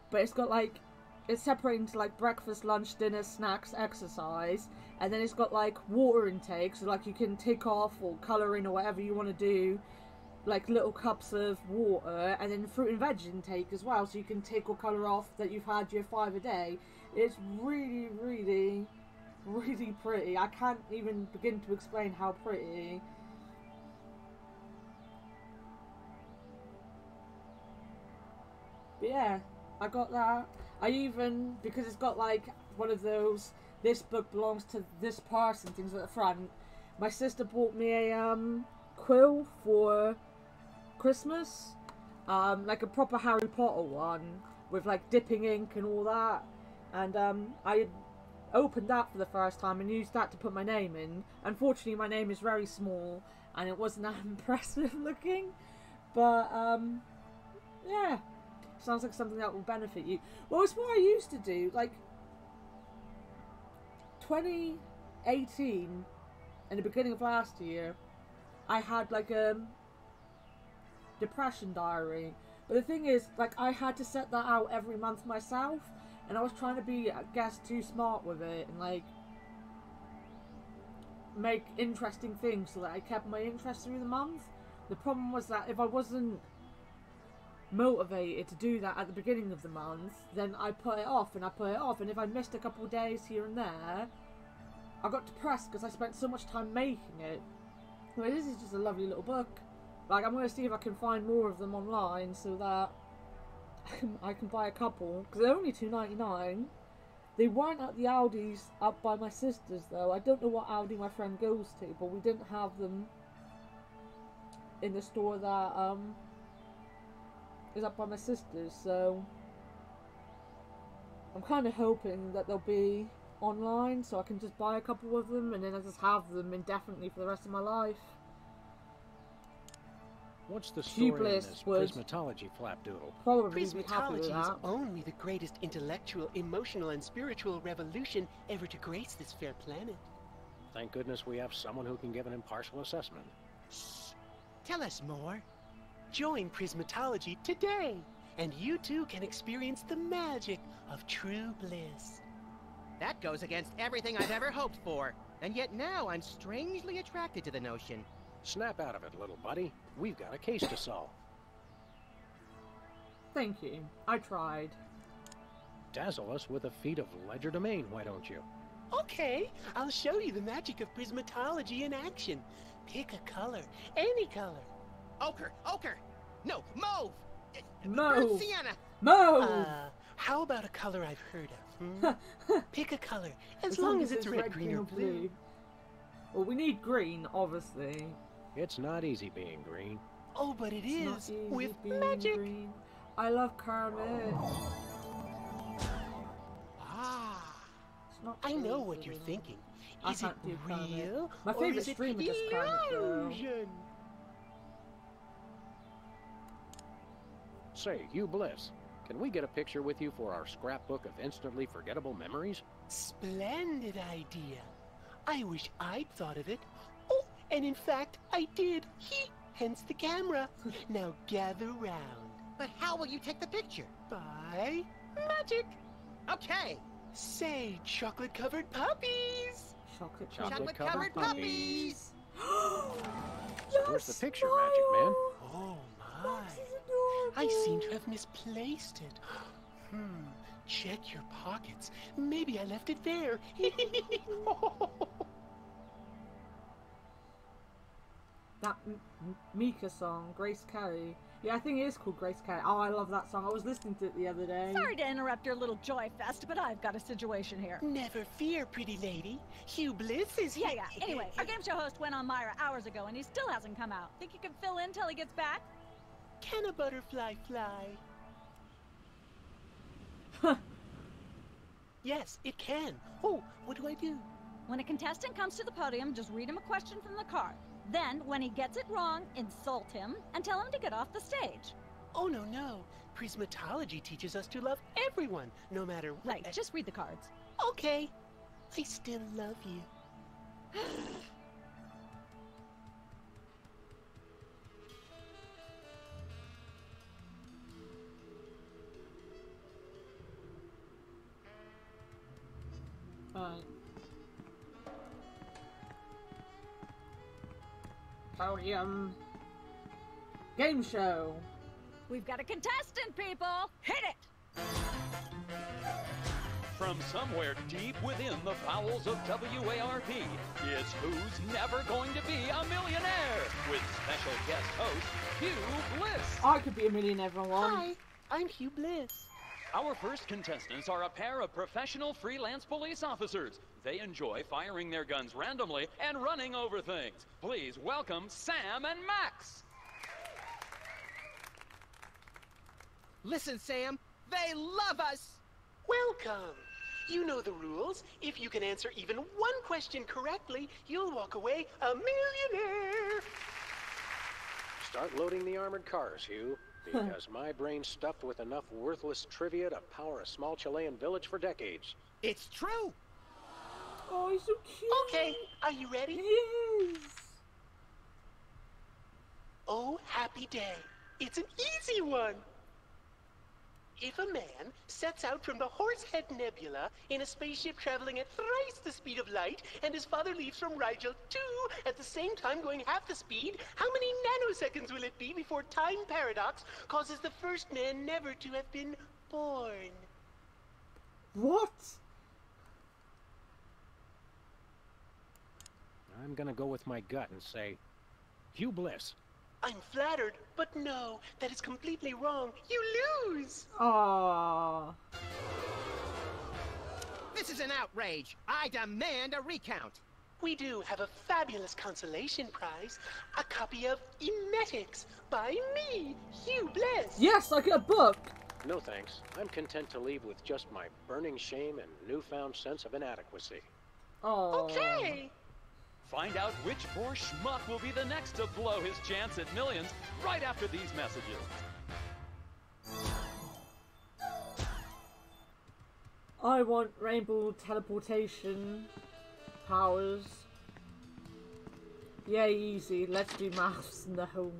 S1: But it's got like it's separated into like breakfast, lunch, dinner, snacks, exercise, and then it's got like water intake, so like you can tick off or colour in or whatever you want to do, like little cups of water, and then fruit and veg intake as well, so you can tick or colour off that you've had your five a day. It's really, really, really pretty. I can't even begin to explain how pretty. But yeah, I got that. I even because it's got like one of those this book belongs to this person things at the front. My sister bought me a um quill for Christmas, um like a proper Harry Potter one with like dipping ink and all that, and um I opened that for the first time and used that to put my name in. Unfortunately, my name is very small and it wasn't that impressive looking, but um yeah sounds like something that will benefit you. Well, it's what I used to do. Like 2018, in the beginning of last year, I had like a depression diary. But the thing is, like, I had to set that out every month myself, and I was trying to be, I guess, too smart with it and like make interesting things so that I kept my interest through the month. The problem was that if I wasn't motivated to do that at the beginning of the month, then I put it off and I put it off. And if I missed a couple days here and there, I got depressed because I spent so much time making it. Mean, this is just a lovely little book. Like, I'm going to see if I can find more of them online so that I can, buy a couple. Because they're only two ninety nine. They weren't at the Aldi's up by my sister's, though. I don't know what Aldi my friend goes to, but we didn't have them in the store that um, is up by my sister's, so I'm kind of hoping that they'll be online so I can just buy a couple of them and then I just have them indefinitely for the rest of my life.
S2: What's the story in this prismatology flapdoodle?
S1: probably be happy with
S11: Prismatology is only the greatest intellectual, emotional, and spiritual revolution ever to grace this fair planet.
S2: Thank goodness we have someone who can give an impartial assessment. Shh.
S11: Tell us more. Join Prismatology today, and you too can experience the magic of true bliss.
S3: That goes against everything I've ever hoped for. And yet now I'm strangely attracted to the notion.
S2: Snap out of it, little buddy. We've got a case to solve.
S1: Thank you. I tried.
S2: Dazzle us with a feat of legerdemain, why don't you?
S11: Okay, I'll show you the magic of Prismatology in action. Pick a color, any color.
S3: Ochre! Ochre! No, mauve!
S1: Mauve.
S3: Burnt sienna!
S1: Mauve!
S11: Uh, how about a color I've heard of? Hmm? Pick a color, as, long, as it's red, green, or blue.
S1: Well, we need green, obviously.
S2: It's not easy being green.
S11: Oh, but it
S1: It's
S11: is with magic.
S1: green. I love Kermit.
S11: Ah,
S1: It's not
S11: I know what you're thinking. Is it
S1: can't do
S11: real?
S1: My
S11: or
S1: favourite
S11: is it
S1: streamer does Kermit, though.
S11: illusion?
S2: Say, Hugh Bliss, can we get a picture with you for our scrapbook of instantly forgettable memories?
S11: Splendid idea. I wish I'd thought of it. And in fact, I did. He, hence the camera. now gather round.
S3: But how will you take the picture?
S11: By magic.
S3: Okay.
S11: Say, chocolate-covered puppies.
S1: Chocolate,
S3: Chocolate-covered puppies.
S2: So where's the picture, Magic Man?
S11: Oh my. I seem to have misplaced it. Hmm. Check your pockets. Maybe I left it there.
S1: That M- M- Mika song, Grace Kelly. Yeah, I think it is called Grace Kelly. Oh, I love that song. I was listening to it the other day.
S8: Sorry to interrupt your little joy fest, but I've got a situation here.
S11: Never fear, pretty lady. Hugh Bliss is
S8: Yeah,
S11: here.
S8: yeah. Anyway, our game show host went on Myra hours ago and he still hasn't come out. Think you can fill in till he gets back?
S11: Can a butterfly fly? yes, it can. Oh, what do I do?
S8: When a contestant comes to the podium, just read him a question from the card. Then, when he gets it wrong, insult him and tell him to get off the stage.
S11: Oh, no, no. Prismatology teaches us to love everyone, no matter what.
S8: Right, just read the cards.
S11: Okay. I still love you.
S1: Right. Podium. Game show.
S8: We've got a contestant, people! Hit it!
S10: From somewhere deep within the bowels of WARP, it's Who's Never Going to Be a Millionaire with special guest host Hugh Bliss.
S1: I could be a millionaire, everyone.
S11: Hi, I'm Hugh Bliss.
S10: Our first contestants are a pair of professional freelance police officers. They enjoy firing their guns randomly and running over things. Please welcome Sam and Max.
S3: Listen, Sam. They love us.
S11: Welcome. You know the rules. If you can answer even one question correctly, you'll walk away a millionaire.
S2: Start loading the armored cars, Hugh, because my brain's stuffed with enough worthless trivia to power a small Chilean village for decades.
S3: It's true.
S1: Oh, he's so cute.
S11: Okay, are you ready?
S1: He is.
S11: Oh, happy day. It's an easy one. If a man sets out from the Horsehead Nebula in a spaceship traveling at thrice the speed of light, and his father leaves from Rigel 2 at the same time going half the speed, how many nanoseconds will it be before time paradox causes the first man never to have been born?
S1: What?
S2: I'm gonna go with my gut and say, Hugh Bliss.
S11: I'm flattered, but no, that is completely wrong. You lose!
S1: Aww.
S3: This is an outrage. I demand a recount.
S11: We do have a fabulous consolation prize, a copy of Emetics by me, Hugh Bliss.
S1: Yes, I get a book.
S2: No thanks. I'm content to leave with just my burning shame and newfound sense of inadequacy.
S1: Oh.
S11: Okay.
S10: Find out which poor schmuck will be the next to blow his chance at millions right after these messages.
S1: I want rainbow teleportation powers. Yeah, easy. Let's do maths no.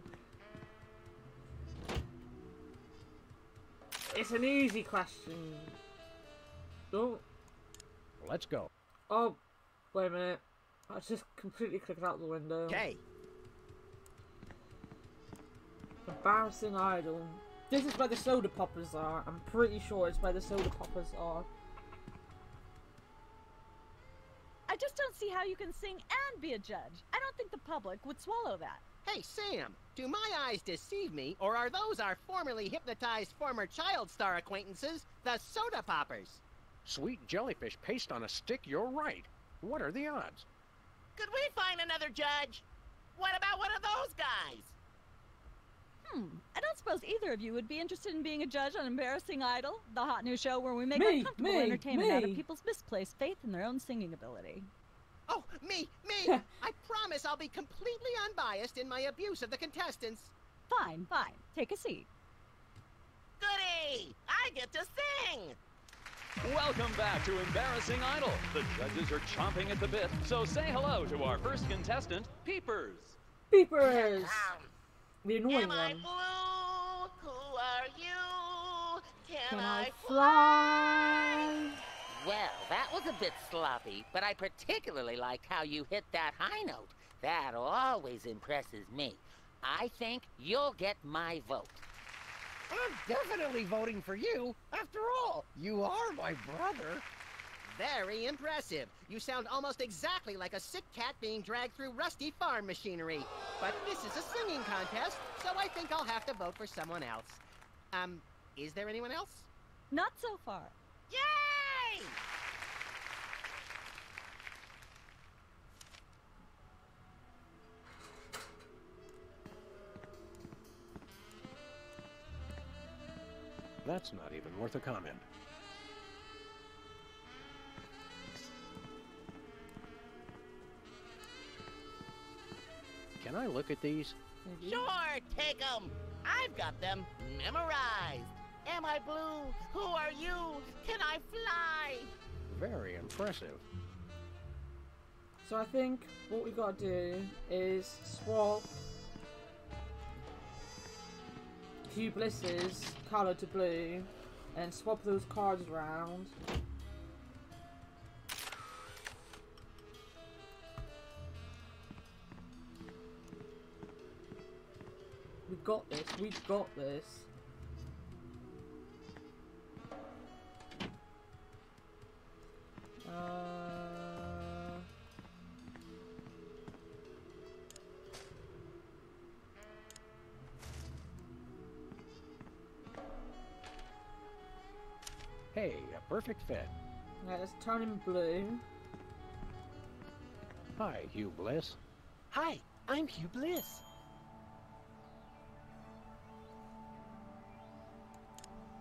S1: It's an easy question. Don't.
S2: Let's go.
S1: oh, wait a minute. I just completely clicked out the window.
S3: Okay.
S1: Embarrassing idol. This is where the soda poppers are. I'm pretty sure it's where the soda poppers are.
S8: I just don't see how you can sing and be a judge. I don't think the public would swallow that.
S3: Hey, Sam. Do my eyes deceive me, or are those our formerly hypnotized former child star acquaintances, the soda poppers?
S2: Sweet jellyfish paste on a stick, you're right. What are the odds?
S12: Could we find another judge? What about one of those guys?
S8: Hmm. I don't suppose either of you would be interested in being a judge on Embarrassing Idol, the hot new show where we make
S1: Me,
S8: uncomfortable
S1: me,
S8: entertainment out of people's misplaced faith in their own singing ability.
S3: Oh, me, me! I promise I'll be completely unbiased in my abuse of the contestants.
S8: Fine, fine. Take a seat.
S3: Goody! I get to sing!
S10: Welcome back to Embarrassing Idol. The judges are chomping at the bit, so say hello to our first contestant, Peepers.
S1: Peepers! The annoying
S3: Am I
S1: one.
S3: blue? Who are you? Can,
S1: Can
S3: I,
S1: I fly?
S12: Well, that was a bit sloppy, but I particularly like how you hit that high note. That always impresses me. I think you'll get my vote.
S9: I'm definitely voting for you. After all, you are my brother.
S3: Very impressive. You sound almost exactly like a sick cat being dragged through rusty farm machinery. But this is a singing contest, so I think I'll have to vote for someone else. Um, is there anyone else?
S8: Not so far.
S3: Yay!
S2: That's not even worth a comment. Can I look at these?
S12: Sure, take them. I've got them memorized. Am I blue? Who are you? Can I fly?
S2: Very impressive.
S1: So I think what we gotta do is swap Hugh Bliss's colour to blue and swap those cards around. We got this, we got this. Uh...
S2: Hey, a perfect fit.
S1: Yeah, let's turn him blue.
S2: Hi, Hugh Bliss.
S11: Hi, I'm Hugh Bliss.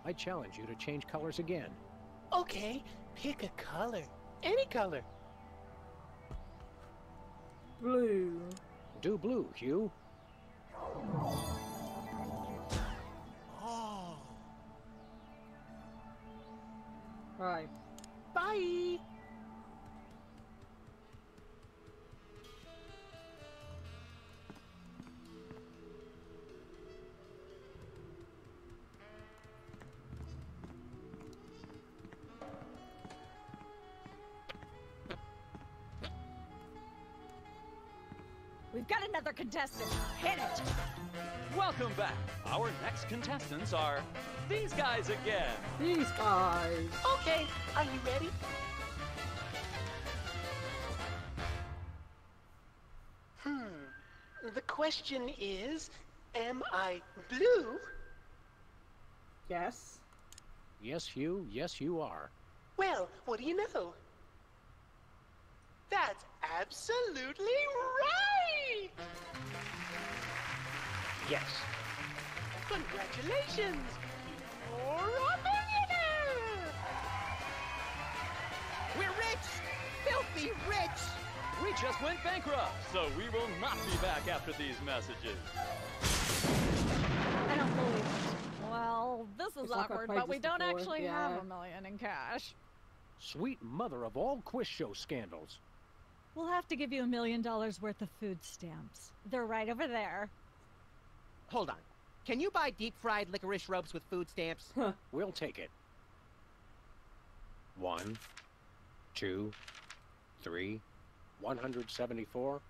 S2: I challenge you to change colors again.
S11: Okay, pick a color. Any color.
S1: Blue.
S2: Do blue, Hugh.
S1: Right.
S11: Bye.
S8: We've got another contestant. Hit it.
S10: Welcome back. Our next contestants are these guys again.
S1: These guys.
S11: Okay, are you ready? Hmm. The question is, am I blue?
S1: Yes.
S2: Yes, Hugh. Yes, you are.
S11: Well, what do you know? That's absolutely right!
S2: Yes.
S11: Congratulations!
S3: We're rich! Filthy rich!
S10: We just went bankrupt, so we will not be back after these messages.
S8: I don't believe it. Well, this is
S1: It's
S8: awkward,
S1: played
S8: but we don't
S1: before,
S8: actually
S1: yeah.
S8: have a million in cash.
S2: Sweet mother of all quiz show scandals.
S8: We'll have to give you a million dollars worth of food stamps. They're right over there.
S3: Hold on. Can you buy deep fried licorice ropes with food stamps? Huh.
S2: We'll take it. One, two, three, 174,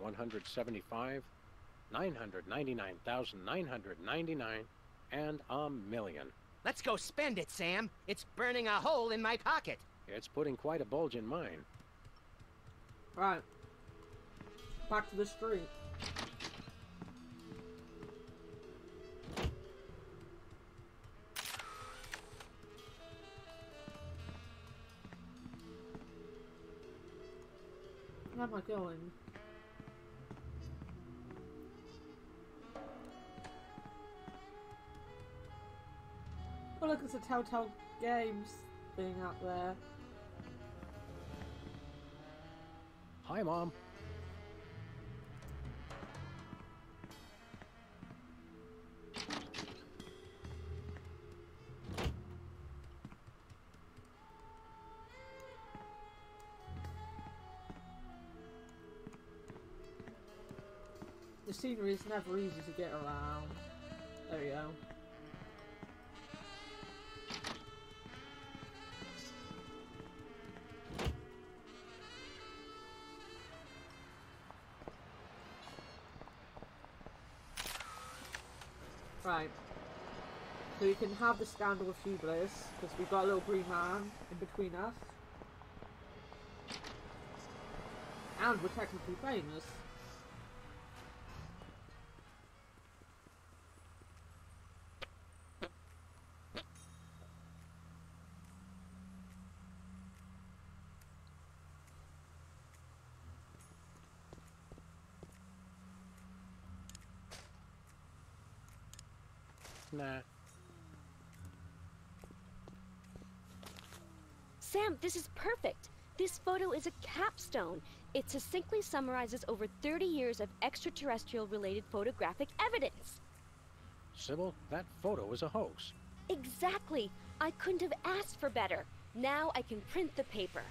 S2: 175, 999,999, and a million.
S3: Let's go spend it, Sam. It's burning a hole in my pocket.
S2: It's putting quite a bulge in mine.
S1: Right. Back to the street. Where am I going? Oh look, it's a Telltale Games thing out there.
S2: Hi, Mom.
S1: Scenery is never easy to get around. There we go. Right. So you can have the scandal with Hubris, because we've got a little green man in between us. And we're technically famous.
S2: Nah.
S7: Sam, this is perfect. This photo is a capstone. It succinctly summarizes over 30 years of extraterrestrial related photographic evidence.
S2: Sybil, that photo is a hoax.
S7: Exactly. I couldn't have asked for better. Now I can print the paper.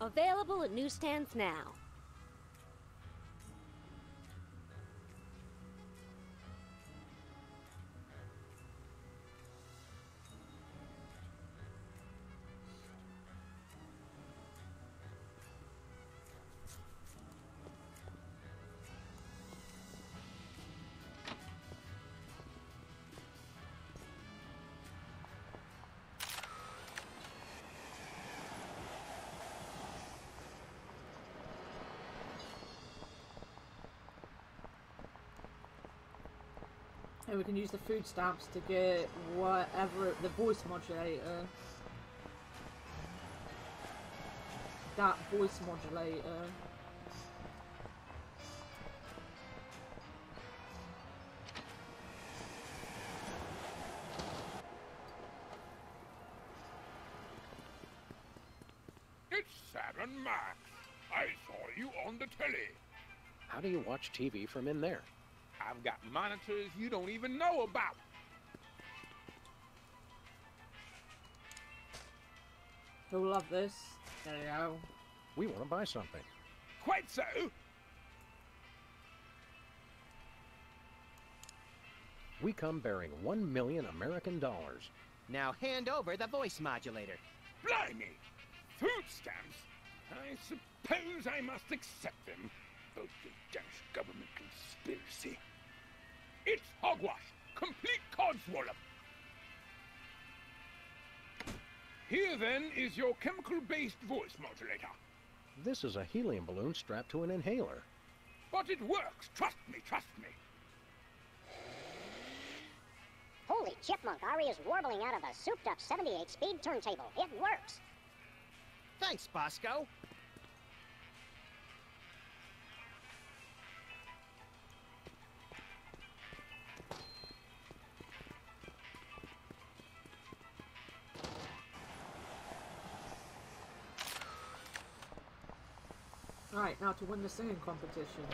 S7: Available at newsstands now.
S1: And we can use the food stamps to get whatever the voice modulator. That voice modulator.
S6: It's Sam and Max. I saw you on the telly.
S2: How do you watch TV from in there?
S6: I've got monitors you don't even know about.
S1: Who'll love this? There you go.
S2: We want to buy something.
S6: Quite so.
S2: We come bearing one million American dollars.
S3: Now hand over the voice modulator.
S6: Blimey! Food stamps? I suppose I must accept them. Both the Danish government conspiracy. It's hogwash! Complete codswallop! Here then is your chemical-based voice modulator.
S2: This is a helium balloon strapped to an inhaler.
S6: But it works, trust me, trust me.
S13: Holy chipmunk, Ari is warbling out of a souped-up 78-speed turntable. It works.
S3: Thanks, Bosco.
S1: Right, now to win the singing competition.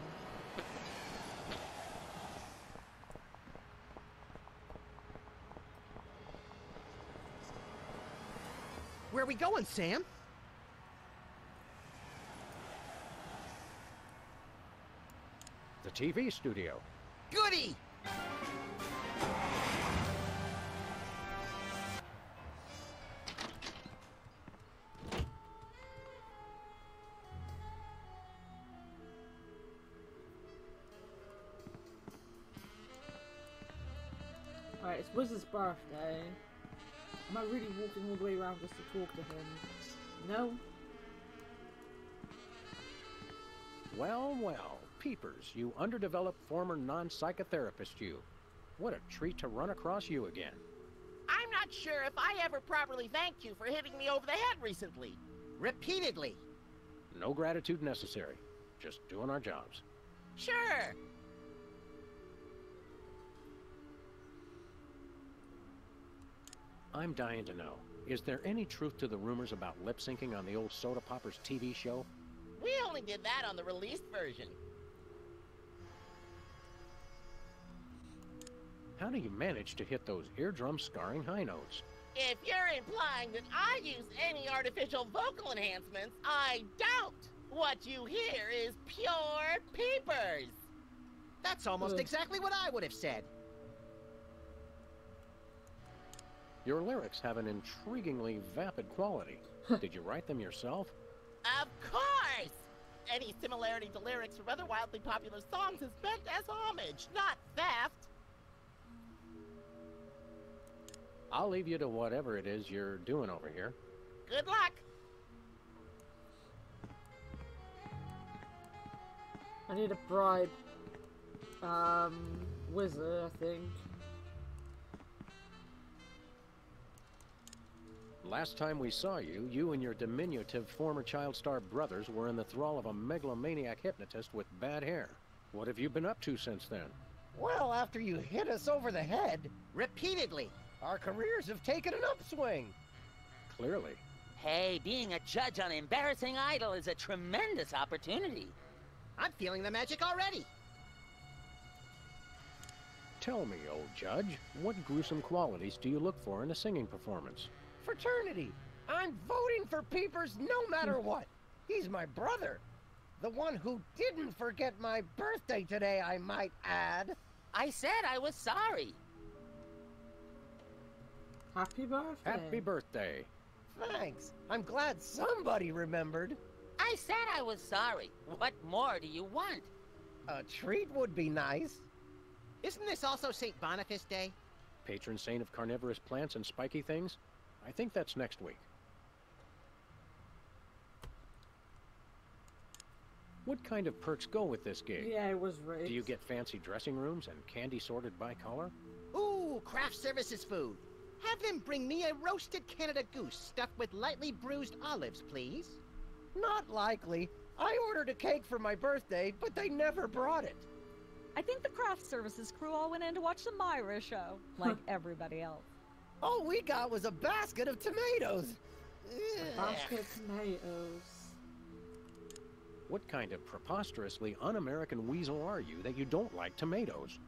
S3: Where are we going, Sam?
S2: The TV studio.
S3: Goody!
S1: Right, it's Wiz's birthday. Am I really walking all the way around just to talk to him? No?
S2: Well, well, Peepers, you underdeveloped former non-psychotherapist you. What a treat to run across you again.
S12: I'm not sure if I ever properly thanked you for hitting me over the head recently.
S3: Repeatedly.
S2: No gratitude necessary. Just doing our jobs.
S12: Sure.
S2: I'm dying to know. Is there any truth to the rumors about lip syncing on the old Soda Poppers TV show?
S14: We only did that on the released version.
S2: How do you manage to hit those eardrum scarring high notes?
S14: If you're implying that I use any artificial vocal enhancements, I don't. What you hear is pure peepers.
S3: That's almost
S2: Ugh.
S3: exactly what I would have said.
S2: Your lyrics have an intriguingly vapid quality. Did you write them yourself?
S14: Of course! Any similarity to lyrics from other wildly popular songs is meant as homage, not theft.
S2: I'll leave you to whatever it is you're doing over here.
S14: Good luck.
S1: I need a bribe. Um, wizard, I think.
S2: Last time we saw you, you and your diminutive former child star brothers were in the thrall of a megalomaniac hypnotist with bad hair. What have you been up to since then?
S15: Well, after you hit us over the head,
S3: repeatedly,
S15: our careers have taken an upswing.
S2: Clearly.
S12: Hey, being a judge on Embarrassing Idol is a tremendous opportunity.
S3: I'm feeling the magic already.
S2: Tell me, old judge, what gruesome qualities do you look for in a singing performance?
S15: Fraternity. I'm voting for Peepers no matter hmm. what. He's my brother. The one who didn't forget my birthday today, I might add.
S12: I said I was sorry.
S1: Happy birthday.
S2: Happy birthday.
S15: Thanks. I'm glad somebody remembered.
S12: I said I was sorry. What more do you want?
S15: A treat would be nice.
S3: Isn't this also St. Boniface Day?
S2: Patron saint of carnivorous plants and spiky things? I think that's next week. What kind of perks go with this gig?
S1: Yeah, it was rigged.
S2: Do you get fancy dressing rooms and candy sorted by color?
S3: Ooh, craft services food. Have them bring me a roasted Canada goose stuffed with lightly bruised olives, please.
S15: Not likely. I ordered a cake for my birthday, but they never brought it.
S8: I think the craft services crew all went in to watch the Myra show, like everybody else.
S15: All we got was a basket of tomatoes.
S1: Basket of tomatoes.
S2: What kind of preposterously un-American weasel are you that you don't like tomatoes?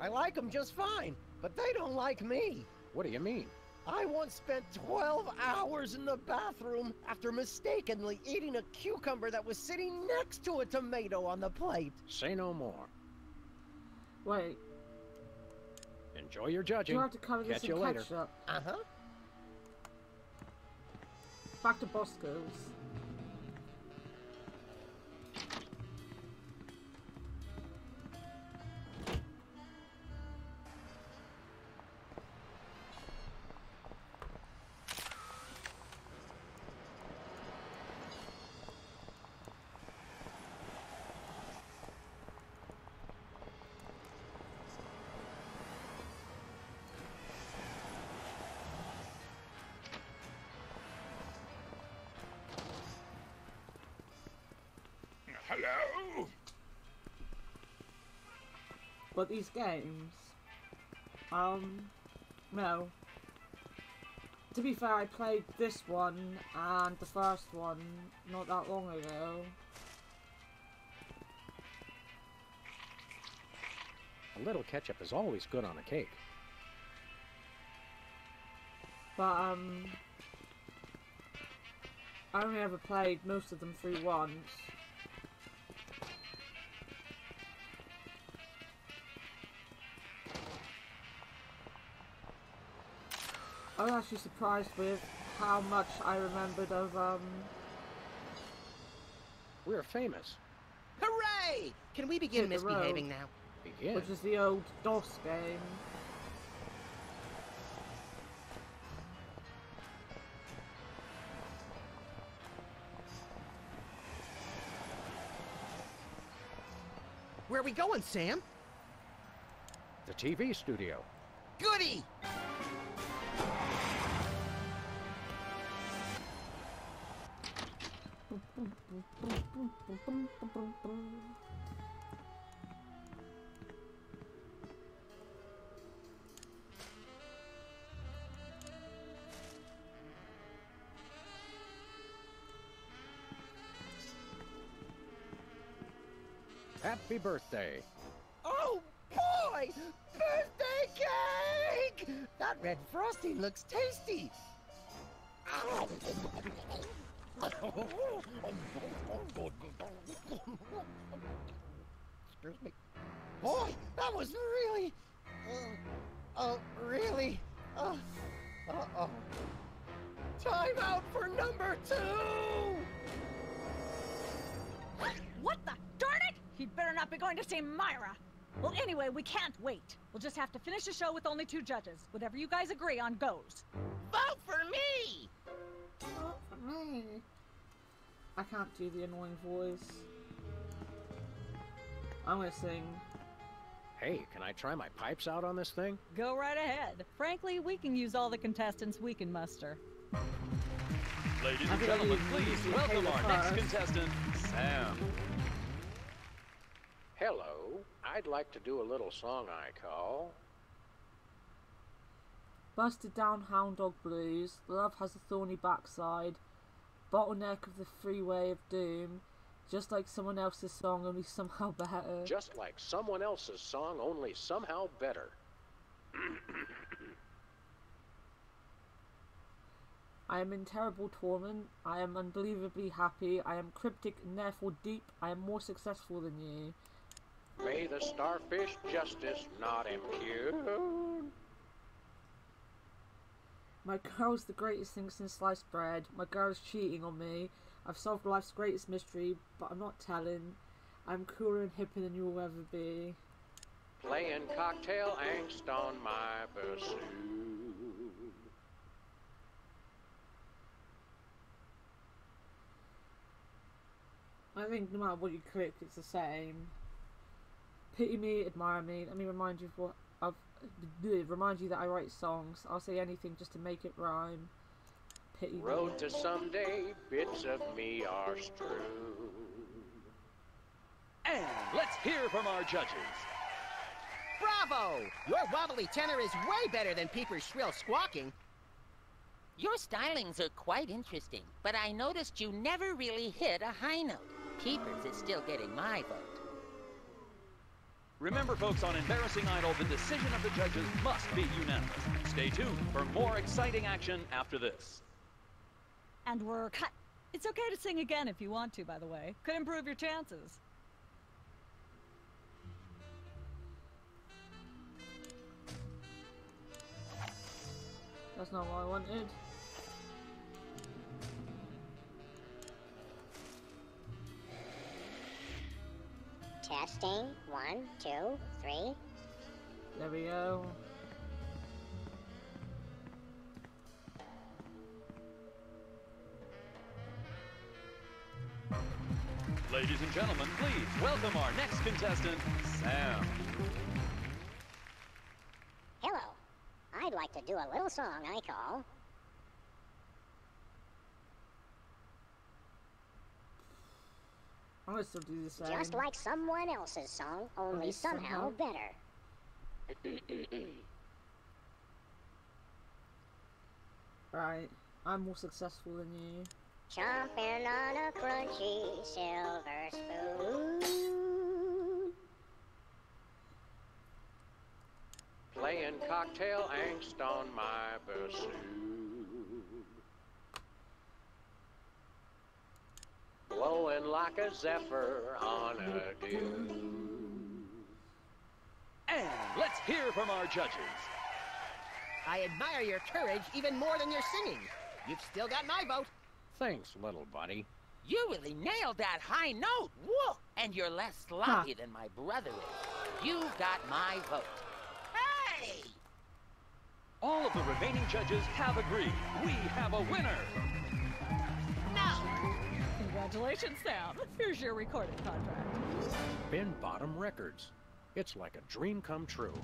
S15: I like them just fine, but they don't like me.
S2: What do you mean?
S15: I once spent 12 hours in the bathroom after mistakenly eating a cucumber that was sitting next to a tomato on the plate.
S2: Say no more.
S1: Wait,
S2: Enjoy your judging.
S1: you have to cover this
S2: Catch
S1: in
S2: you later.
S1: ketchup?
S15: Uh-huh.
S1: Back to Bosco's.
S6: Hello?
S1: But these games, um, no. To be fair, I played this one and the first one not that long ago.
S2: A little ketchup is always good on a cake.
S1: But, um, I only ever played most of them through once. I was actually surprised with how much I remembered of, um,
S2: We're famous.
S3: Hooray! Can we begin
S1: Hit the road.
S3: misbehaving now?
S2: Begin.
S1: which is the old DOS game.
S3: Where are we going, Sam?
S2: The TV studio.
S3: Goody!
S2: Happy birthday!
S15: Oh boy! Birthday cake! That red frosting looks tasty! Ah! Excuse me. Boy, that was really. Uh, uh, really. Uh, uh oh. Time out for number two!
S8: What the? Darn it! He'd better not be going to see Myra. Well, anyway, we can't wait. We'll just have to finish the show with only two judges. Whatever you guys agree on goes.
S14: Vote for me!
S1: Not for me. I can't do the annoying voice. I'm gonna sing.
S2: Hey, can I try my pipes out on this thing?
S8: Go right ahead. Frankly, we can use all the contestants we can muster.
S10: Ladies and gentlemen, please welcome our next contestant, Sam.
S2: Hello. I'd like to do a little song I call.
S1: Busted down hound dog blues. Love has a thorny backside. Bottleneck of the freeway of doom. Just like someone else's song, only somehow better.
S2: Just like someone else's song, only somehow better.
S1: I am in terrible torment. I am unbelievably happy. I am cryptic and therefore deep. I am more successful than you.
S2: May the starfish justice not impugn.
S1: My girl's the greatest thing since sliced bread. My girl's cheating on me. I've solved life's greatest mystery, but I'm not telling. I'm cooler and hipper than you'll ever be.
S2: Playing cocktail angst on my bassoon.
S1: I think no matter what you click, it's the same. Pity me, admire me. Let me remind you of what remind you that I write songs. I'll say anything just to make it rhyme. Pity me.
S2: Road to someday, bits of me are strewn.
S10: And let's hear from our judges.
S3: Bravo! Your wobbly tenor is way better than Peeper's shrill squawking.
S12: Your stylings are quite interesting, but I noticed you never really hit a high note. Peepers is still getting my vote.
S10: Remember, folks, on Embarrassing Idol, the decision of the judges must be unanimous. Stay tuned for more exciting action after this.
S8: And we're cut. It's okay to sing again if you want to, by the way. Could improve your chances.
S1: That's not what I wanted.
S13: Testing. One, two, three.
S1: There we go.
S10: Ladies and gentlemen, please welcome our next contestant, Sam.
S13: Hello. I'd like to do a little song I call
S1: gonna still do the same.
S13: Just Like Someone Else's Song, only
S1: Only
S13: somehow
S1: somehow-
S13: better.
S1: Right. I'm more successful than you.
S13: Chomping on a crunchy silver spoon.
S2: Playing cocktail angst on my bassoon. Blowing like a zephyr on a dune.
S10: And let's hear from our judges.
S3: I admire your courage even more than your singing. You've still got my vote.
S2: Thanks, little buddy.
S12: You really nailed that high note. Whoa! And you're less sloppy than my brother is. You've got my vote. Hey!
S10: All of the remaining judges have agreed. We have a winner.
S8: Congratulations, Sam. Here's your recording contract.
S2: Ben Bottom Records. It's like a dream come true.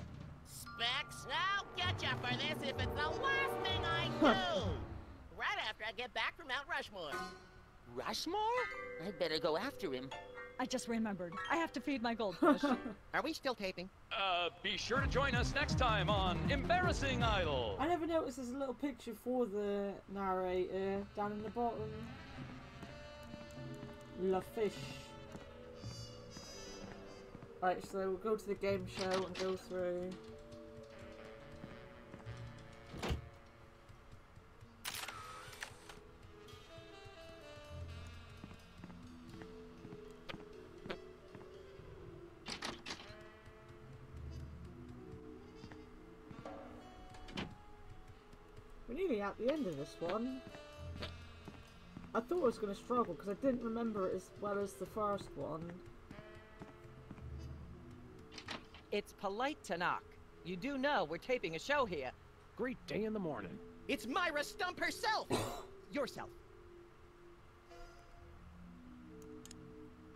S14: Specs, I'll get you for this if it's the last thing I do. right after I get back from Mount Rushmore.
S12: Rushmore? I'd better go after him.
S8: I just remembered. I have to feed my goldfish.
S3: Are we still taping?
S10: Uh, be sure to join us next time on Embarrassing Idol.
S1: I never noticed there's a little picture for the narrator down in the bottom. La fish. Right, so we'll go to the game show and go through. We're nearly at the end of this one. I thought I was going to struggle because I didn't remember it as well as the first one.
S16: It's polite to knock. You do know we're taping a show here.
S2: Great day in the morning.
S3: It's Myra Stump herself! Yourself.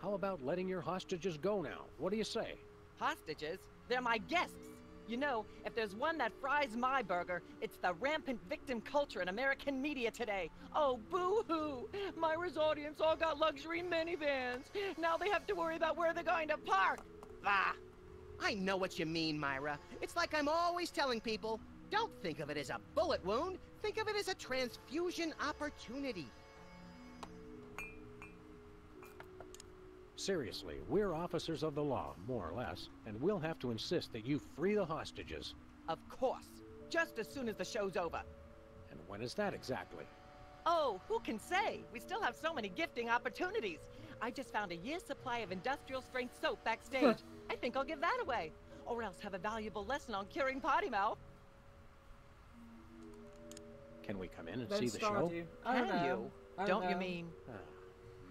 S2: How about letting your hostages go now? What do you say?
S16: Hostages? They're my guests. You know, if there's one that fries my burger, it's the rampant victim culture in American media today. Oh, boo-hoo! Myra's audience all got luxury minivans. Now they have to worry about where they're going to park.
S3: Ah! I know what you mean, Myra. It's like I'm always telling people, don't think of it as a bullet wound. Think of it as a transfusion opportunity.
S2: Seriously, we're officers of the law, more or less, and we'll have to insist that you free the hostages.
S16: Of course. Just as soon as the show's over.
S2: And when is that exactly?
S16: Oh, who can say? We still have so many gifting opportunities. I just found a year's supply of industrial strength soap backstage. I think I'll give that away. Or else have a valuable lesson on curing potty mouth.
S2: Can we come in and
S1: Don't
S2: see the show?
S1: you. I don't
S16: Can
S1: know.
S16: you?
S1: I
S16: Don't you
S1: know.
S16: mean?
S2: Ah,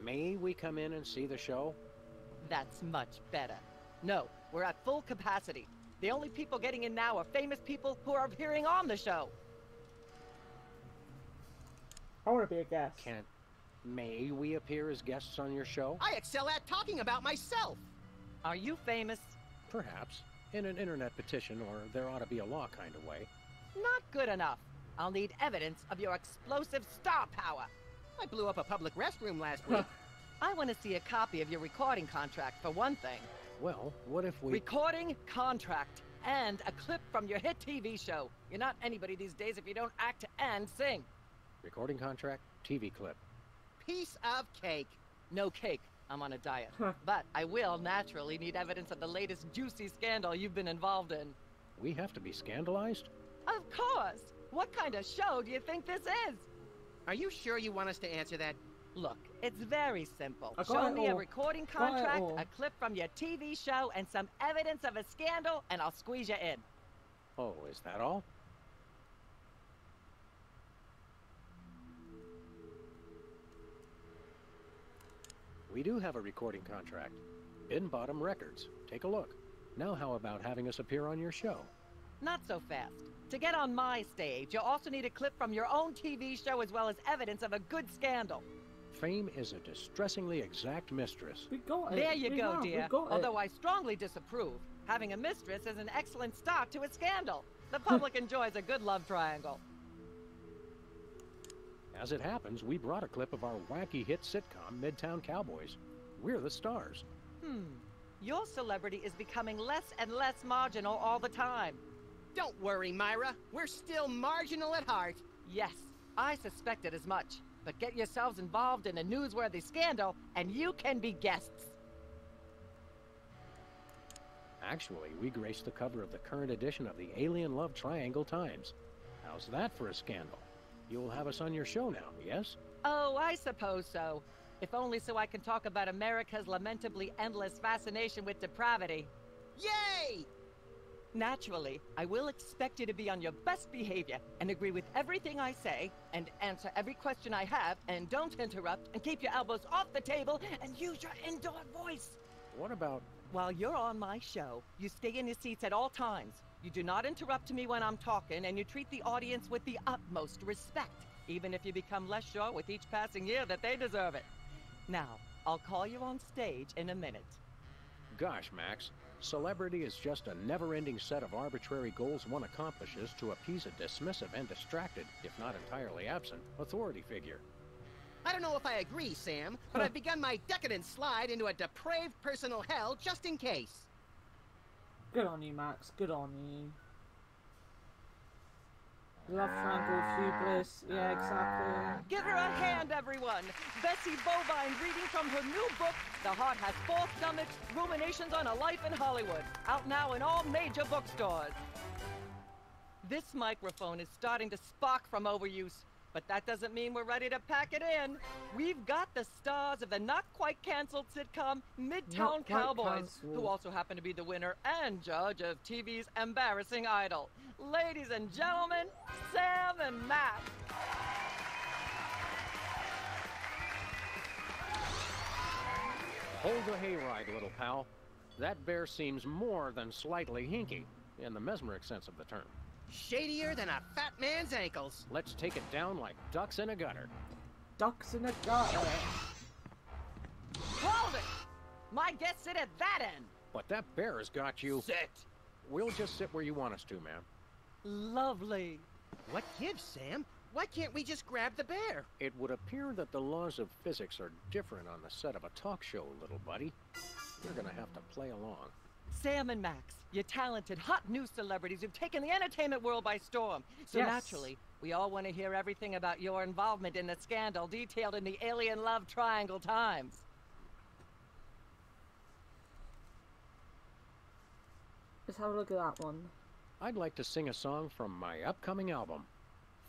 S2: may we come in and see the show?
S16: That's much better. No, we're at full capacity. The only people getting in now are famous people who are appearing on the show.
S1: I want to be a guest.
S2: Can't. May we appear as guests on your show?
S3: I excel at talking about myself.
S16: Are you famous?
S2: Perhaps. In an internet petition, or there ought to be a law kind of way.
S16: Not good enough. I'll need evidence of your explosive star power.
S3: I blew up a public restroom last week.
S16: I want to see a copy of your recording contract, for one thing.
S2: Well, what if we.
S16: Recording contract and a clip from your hit TV show. You're not anybody these days if you don't act and sing.
S2: Recording contract, TV clip.
S3: Piece of cake.
S16: No cake. I'm on a diet. but I will naturally need evidence of the latest juicy scandal you've been involved in.
S2: We have to be scandalized?
S16: Of course! What kind of show do you think this is?
S3: Are you sure you want us to answer that?
S16: Look, it's very simple.
S1: Got
S16: Show me a recording contract, a clip from your TV show, and some evidence of a scandal, and I'll squeeze you in.
S2: Oh, is that all? We do have a recording contract. Bin Bottom Records. Take a look. Now how about having us appear on your show?
S16: Not so fast. To get on my stage, you'll also need a clip from your own TV show as well as evidence of a good scandal.
S2: Fame is a distressingly exact mistress.
S1: We got it.
S16: There you
S1: We
S16: go,
S1: have, we
S16: dear.
S1: got it.
S16: Although I strongly disapprove. Having a mistress is an excellent start to a scandal. The public enjoys a good love triangle.
S2: As it happens, we brought a clip of our wacky hit sitcom, Midtown Cowboys. We're the stars.
S16: Hmm. Your celebrity is becoming less and less marginal all the time.
S3: Don't worry, Myra. We're still marginal at heart.
S16: Yes, I suspected as much. But get yourselves involved in a newsworthy scandal, and you can be guests.
S2: Actually, we graced the cover of the current edition of the Alien Love Triangle Times. How's that for a scandal? You'll have us on your show now, yes?
S16: Oh, I suppose so. If only so I can talk about America's lamentably endless fascination with depravity.
S3: Yay!
S16: Naturally, I will expect you to be on your best behavior and agree with everything I say and answer every question I have and don't interrupt and keep your elbows off the table and use your indoor voice.
S2: What about.
S16: While you're on my show, you stay in your seats at all times. You do not interrupt me when I'm talking and you treat the audience with the utmost respect, even if you become less sure with each passing year that they deserve it. Now, I'll call you on stage in a minute.
S2: Gosh, Max, celebrity is just a never ending set of arbitrary goals one accomplishes to appease a dismissive and distracted, if not entirely absent, authority figure.
S3: I don't know if I agree, Sam, but I've begun my decadent slide into a depraved personal hell just in case.
S1: Good on you, Max. Good on you. Love Triangle, ah. Hubris. Yeah, exactly. Ah.
S16: Give her a hand, everyone! Bessie Bovine reading from her new book, The Heart Has Four Stomachs Ruminations on a Life in Hollywood. Out now in all major bookstores. This microphone is starting to spark from overuse, but that doesn't mean we're ready to pack it in. We've got the stars of the not quite canceled sitcom Midtown
S1: Not Quite
S16: Cowboys, who also happen to be the winner and judge of TV's Embarrassing Idol. Ladies and gentlemen, Sam and Max.
S2: Hold the hayride, little pal. That bear seems more than slightly hinky, in the mesmeric sense of the term.
S3: Shadier than a fat man's ankles.
S2: Let's take it down like ducks in a gutter.
S1: Ducks in a gutter.
S16: Hold it! My guests sit at that end.
S2: But that bear has got you.
S3: Sit.
S2: We'll just sit where you want us to, ma'am.
S16: Lovely.
S3: What gives, Sam? Why can't we just grab the bear?
S2: It would appear that the laws of physics are different on the set of a talk show, little buddy. You're gonna have to play along.
S16: Sam and Max, you talented, hot new celebrities who've taken the entertainment world by storm. So
S1: Yes.
S16: naturally, we all want to hear everything about your involvement in the scandal detailed in the Alien Love Triangle Times.
S1: Let's have a look at that one.
S2: I'd like to sing a song from my upcoming album,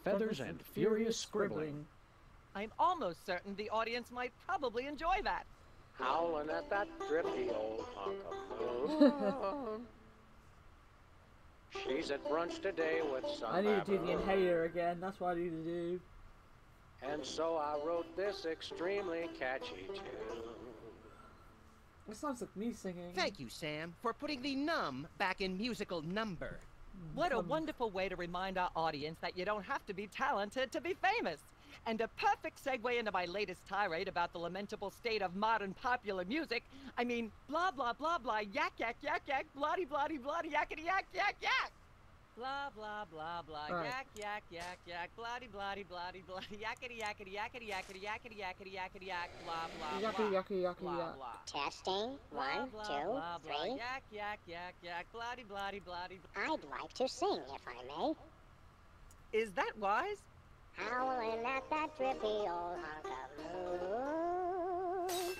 S2: Feathers and Furious Scribbling.
S16: I'm almost certain the audience might probably enjoy that.
S2: Howling at that drippy old hunk of moon. She's at brunch today with some
S1: I need to do the
S2: baboon.
S1: inhaler again. That's what I need to do.
S2: And so I wrote this extremely catchy tune.
S1: It sounds like me singing.
S3: Thank you, Sam, for putting the num back in musical number.
S16: What a wonderful way to remind our audience that you don't have to be talented to be famous. And a perfect segue into my latest tirade about the lamentable state of modern popular music. I mean, blah, blah, blah, blah, yak, yak, yak, yak, bloody, bloody, bloody, yakety, yak, yak, yak. Blah, blah, blah, blah,
S1: Right.
S16: yak, yak, yak, yak, bloody, bloody, bloody, bloody, yakety, yakety, yakety, yakety, yakety, yakety, yakety, yak, blah, blah,
S1: Yucky,
S16: blah.
S1: yucky, yucky,
S16: blah,
S1: yuck.
S16: blah.
S13: Testing.
S16: Blah,
S13: One,
S16: blah,
S13: two,
S16: blah, blah. Yak, yak, yak, yak, bloody, bloody, bloody.
S13: I'd like to sing, if I may.
S16: Is that wise?
S13: Howling at that drippy old hunk of moon.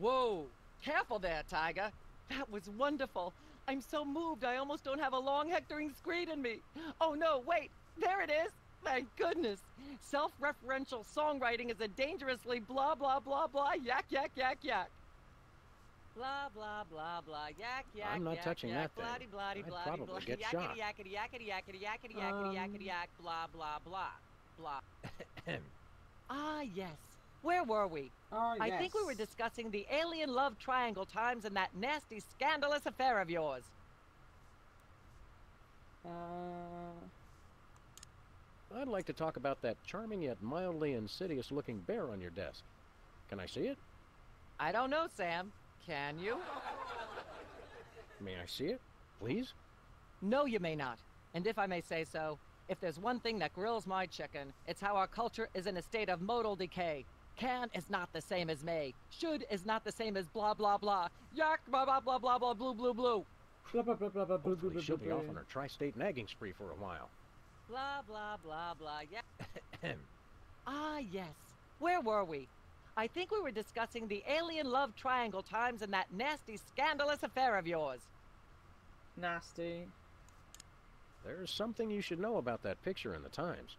S16: Whoa! Careful there, Tiger. That was wonderful. I'm so moved I almost don't have a long hectoring screed in me. Oh no, wait! There it is! Thank goodness! Self-referential songwriting is a dangerously blah blah blah blah yak yak yak yak. Blah blah blah blah yak yak
S2: I'm not
S16: yak,
S2: touching
S16: yak,
S2: that thing.
S16: Bloody bloody
S2: I'd
S16: bloody
S2: probably
S16: bloody
S2: get
S16: yakety
S2: shot.
S16: yakety yakety yakety yakety yakety
S1: Um.
S16: yakety yak blah blah blah blah. ah yes. Where were we?
S1: Oh,
S16: I think we were discussing the alien love triangle times and that nasty, scandalous affair of yours.
S1: Uh,
S2: I'd like to talk about that charming yet mildly insidious looking bear on your desk. Can I see it?
S16: I don't know, Sam. Can you?
S2: May I see it? Please?
S16: No, you may not. And if I may say so, if there's one thing that grills my chicken, it's how our culture is in a state of modal decay. Can is not the same as may. Should is not the same as blah blah blah. Yak blah blah blah blah blah blue blue blue.
S1: blah blah blah blah blah blah blah
S2: Hopefully
S1: blah
S2: she'll be off on her tri-state nagging spree for a while.
S16: Blah blah blah blah. Yeah. ah yes. Where were we? I think we were discussing the alien love triangle times and that nasty, scandalous affair of yours.
S1: Nasty.
S2: There's something you should know about that picture in the Times.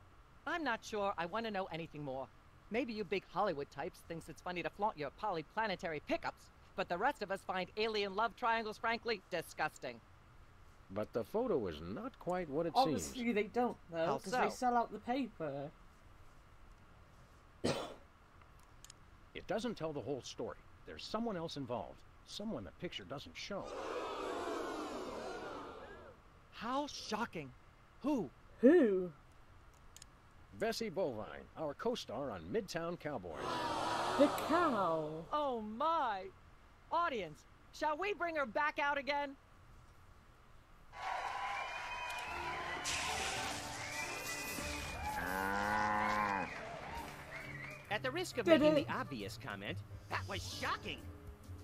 S16: I'm not sure I want to know anything more. Maybe you big Hollywood types thinks it's funny to flaunt your polyplanetary pickups, but the rest of us find alien love triangles frankly disgusting.
S2: But the photo is not quite what it seems.
S1: Obviously, they don't though,
S16: How
S1: because
S16: so?
S1: they sell out the paper.
S2: It doesn't tell the whole story. There's someone else involved. Someone the picture doesn't show.
S16: How shocking. Who?
S1: Who?
S2: Bessie Bovine, our co-star on Midtown Cowboys.
S1: The cow.
S16: Oh my! Audience, shall we bring her back out again? Ah.
S3: At the risk of
S1: Did
S3: making
S1: it.
S3: the obvious comment, that was shocking.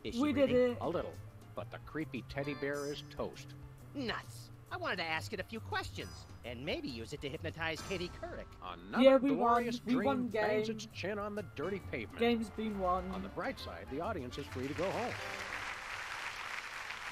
S3: Is she
S1: We did it.
S2: A little, but the creepy teddy bear is toast.
S3: Nuts. I wanted to ask it a few questions, and maybe use it to hypnotize Katie Couric.
S2: Another
S1: Yeah, we won.
S2: glorious
S1: We
S2: dream
S1: won
S2: bangs
S1: game.
S2: its chin on the dirty pavement.
S1: Game's been won.
S2: On the bright side, the audience is free to go home.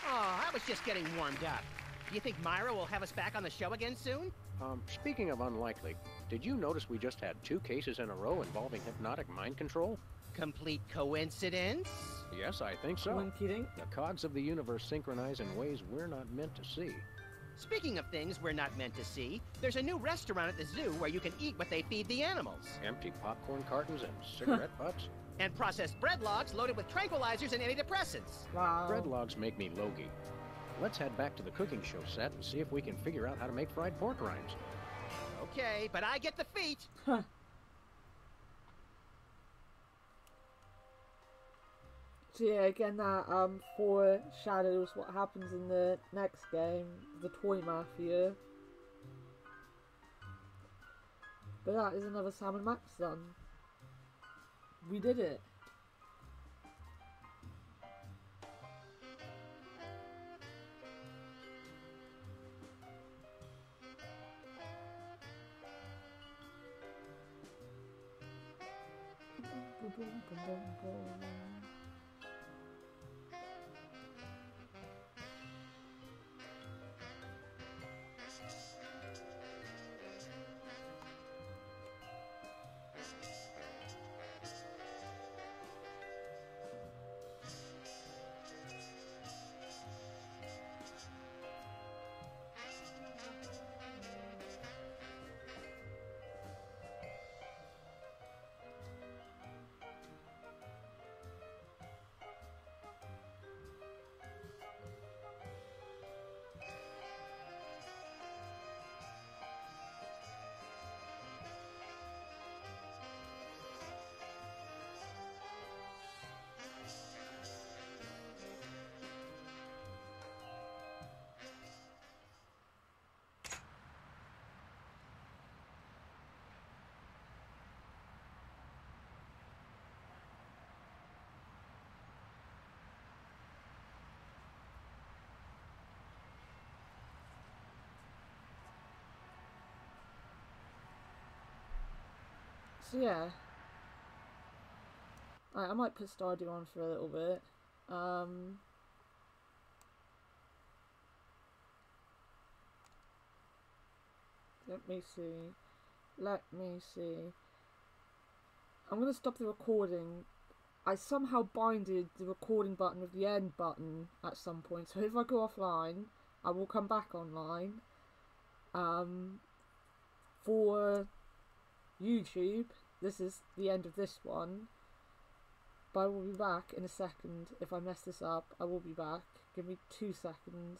S3: Oh, I was just getting warmed up. Do you think Myra will have us back on the show again soon?
S2: Um, speaking of unlikely, did you notice we just had two cases in a row involving hypnotic mind control?
S3: Complete coincidence?
S2: Yes, I think so.
S1: Winky dink.
S2: The cogs of the universe synchronize in ways we're not meant to see.
S3: Speaking of things we're not meant to see, there's a new restaurant at the zoo where you can eat what they feed the animals.
S2: Empty popcorn cartons and cigarette butts?
S3: And processed bread logs loaded with tranquilizers and antidepressants.
S1: Wow.
S2: Bread logs make me logy. Let's head back to the cooking show set and see if we can figure out how to make fried pork rinds.
S3: Okay, but I get the feet.
S1: Yeah, again that um foreshadows what happens in the next game, the Toy Mafia. But that is another Sam & Max done. We did it. Yeah. Right, I might put Stardew on for a little bit. Um Let me see. Let me see. I'm gonna stop the recording. I somehow binded the recording button with the end button at some point, so if I go offline, I will come back online. Um, for YouTube, this is the end of this one. But I will be back in a second. If I mess this up, I will be back. Give me two seconds.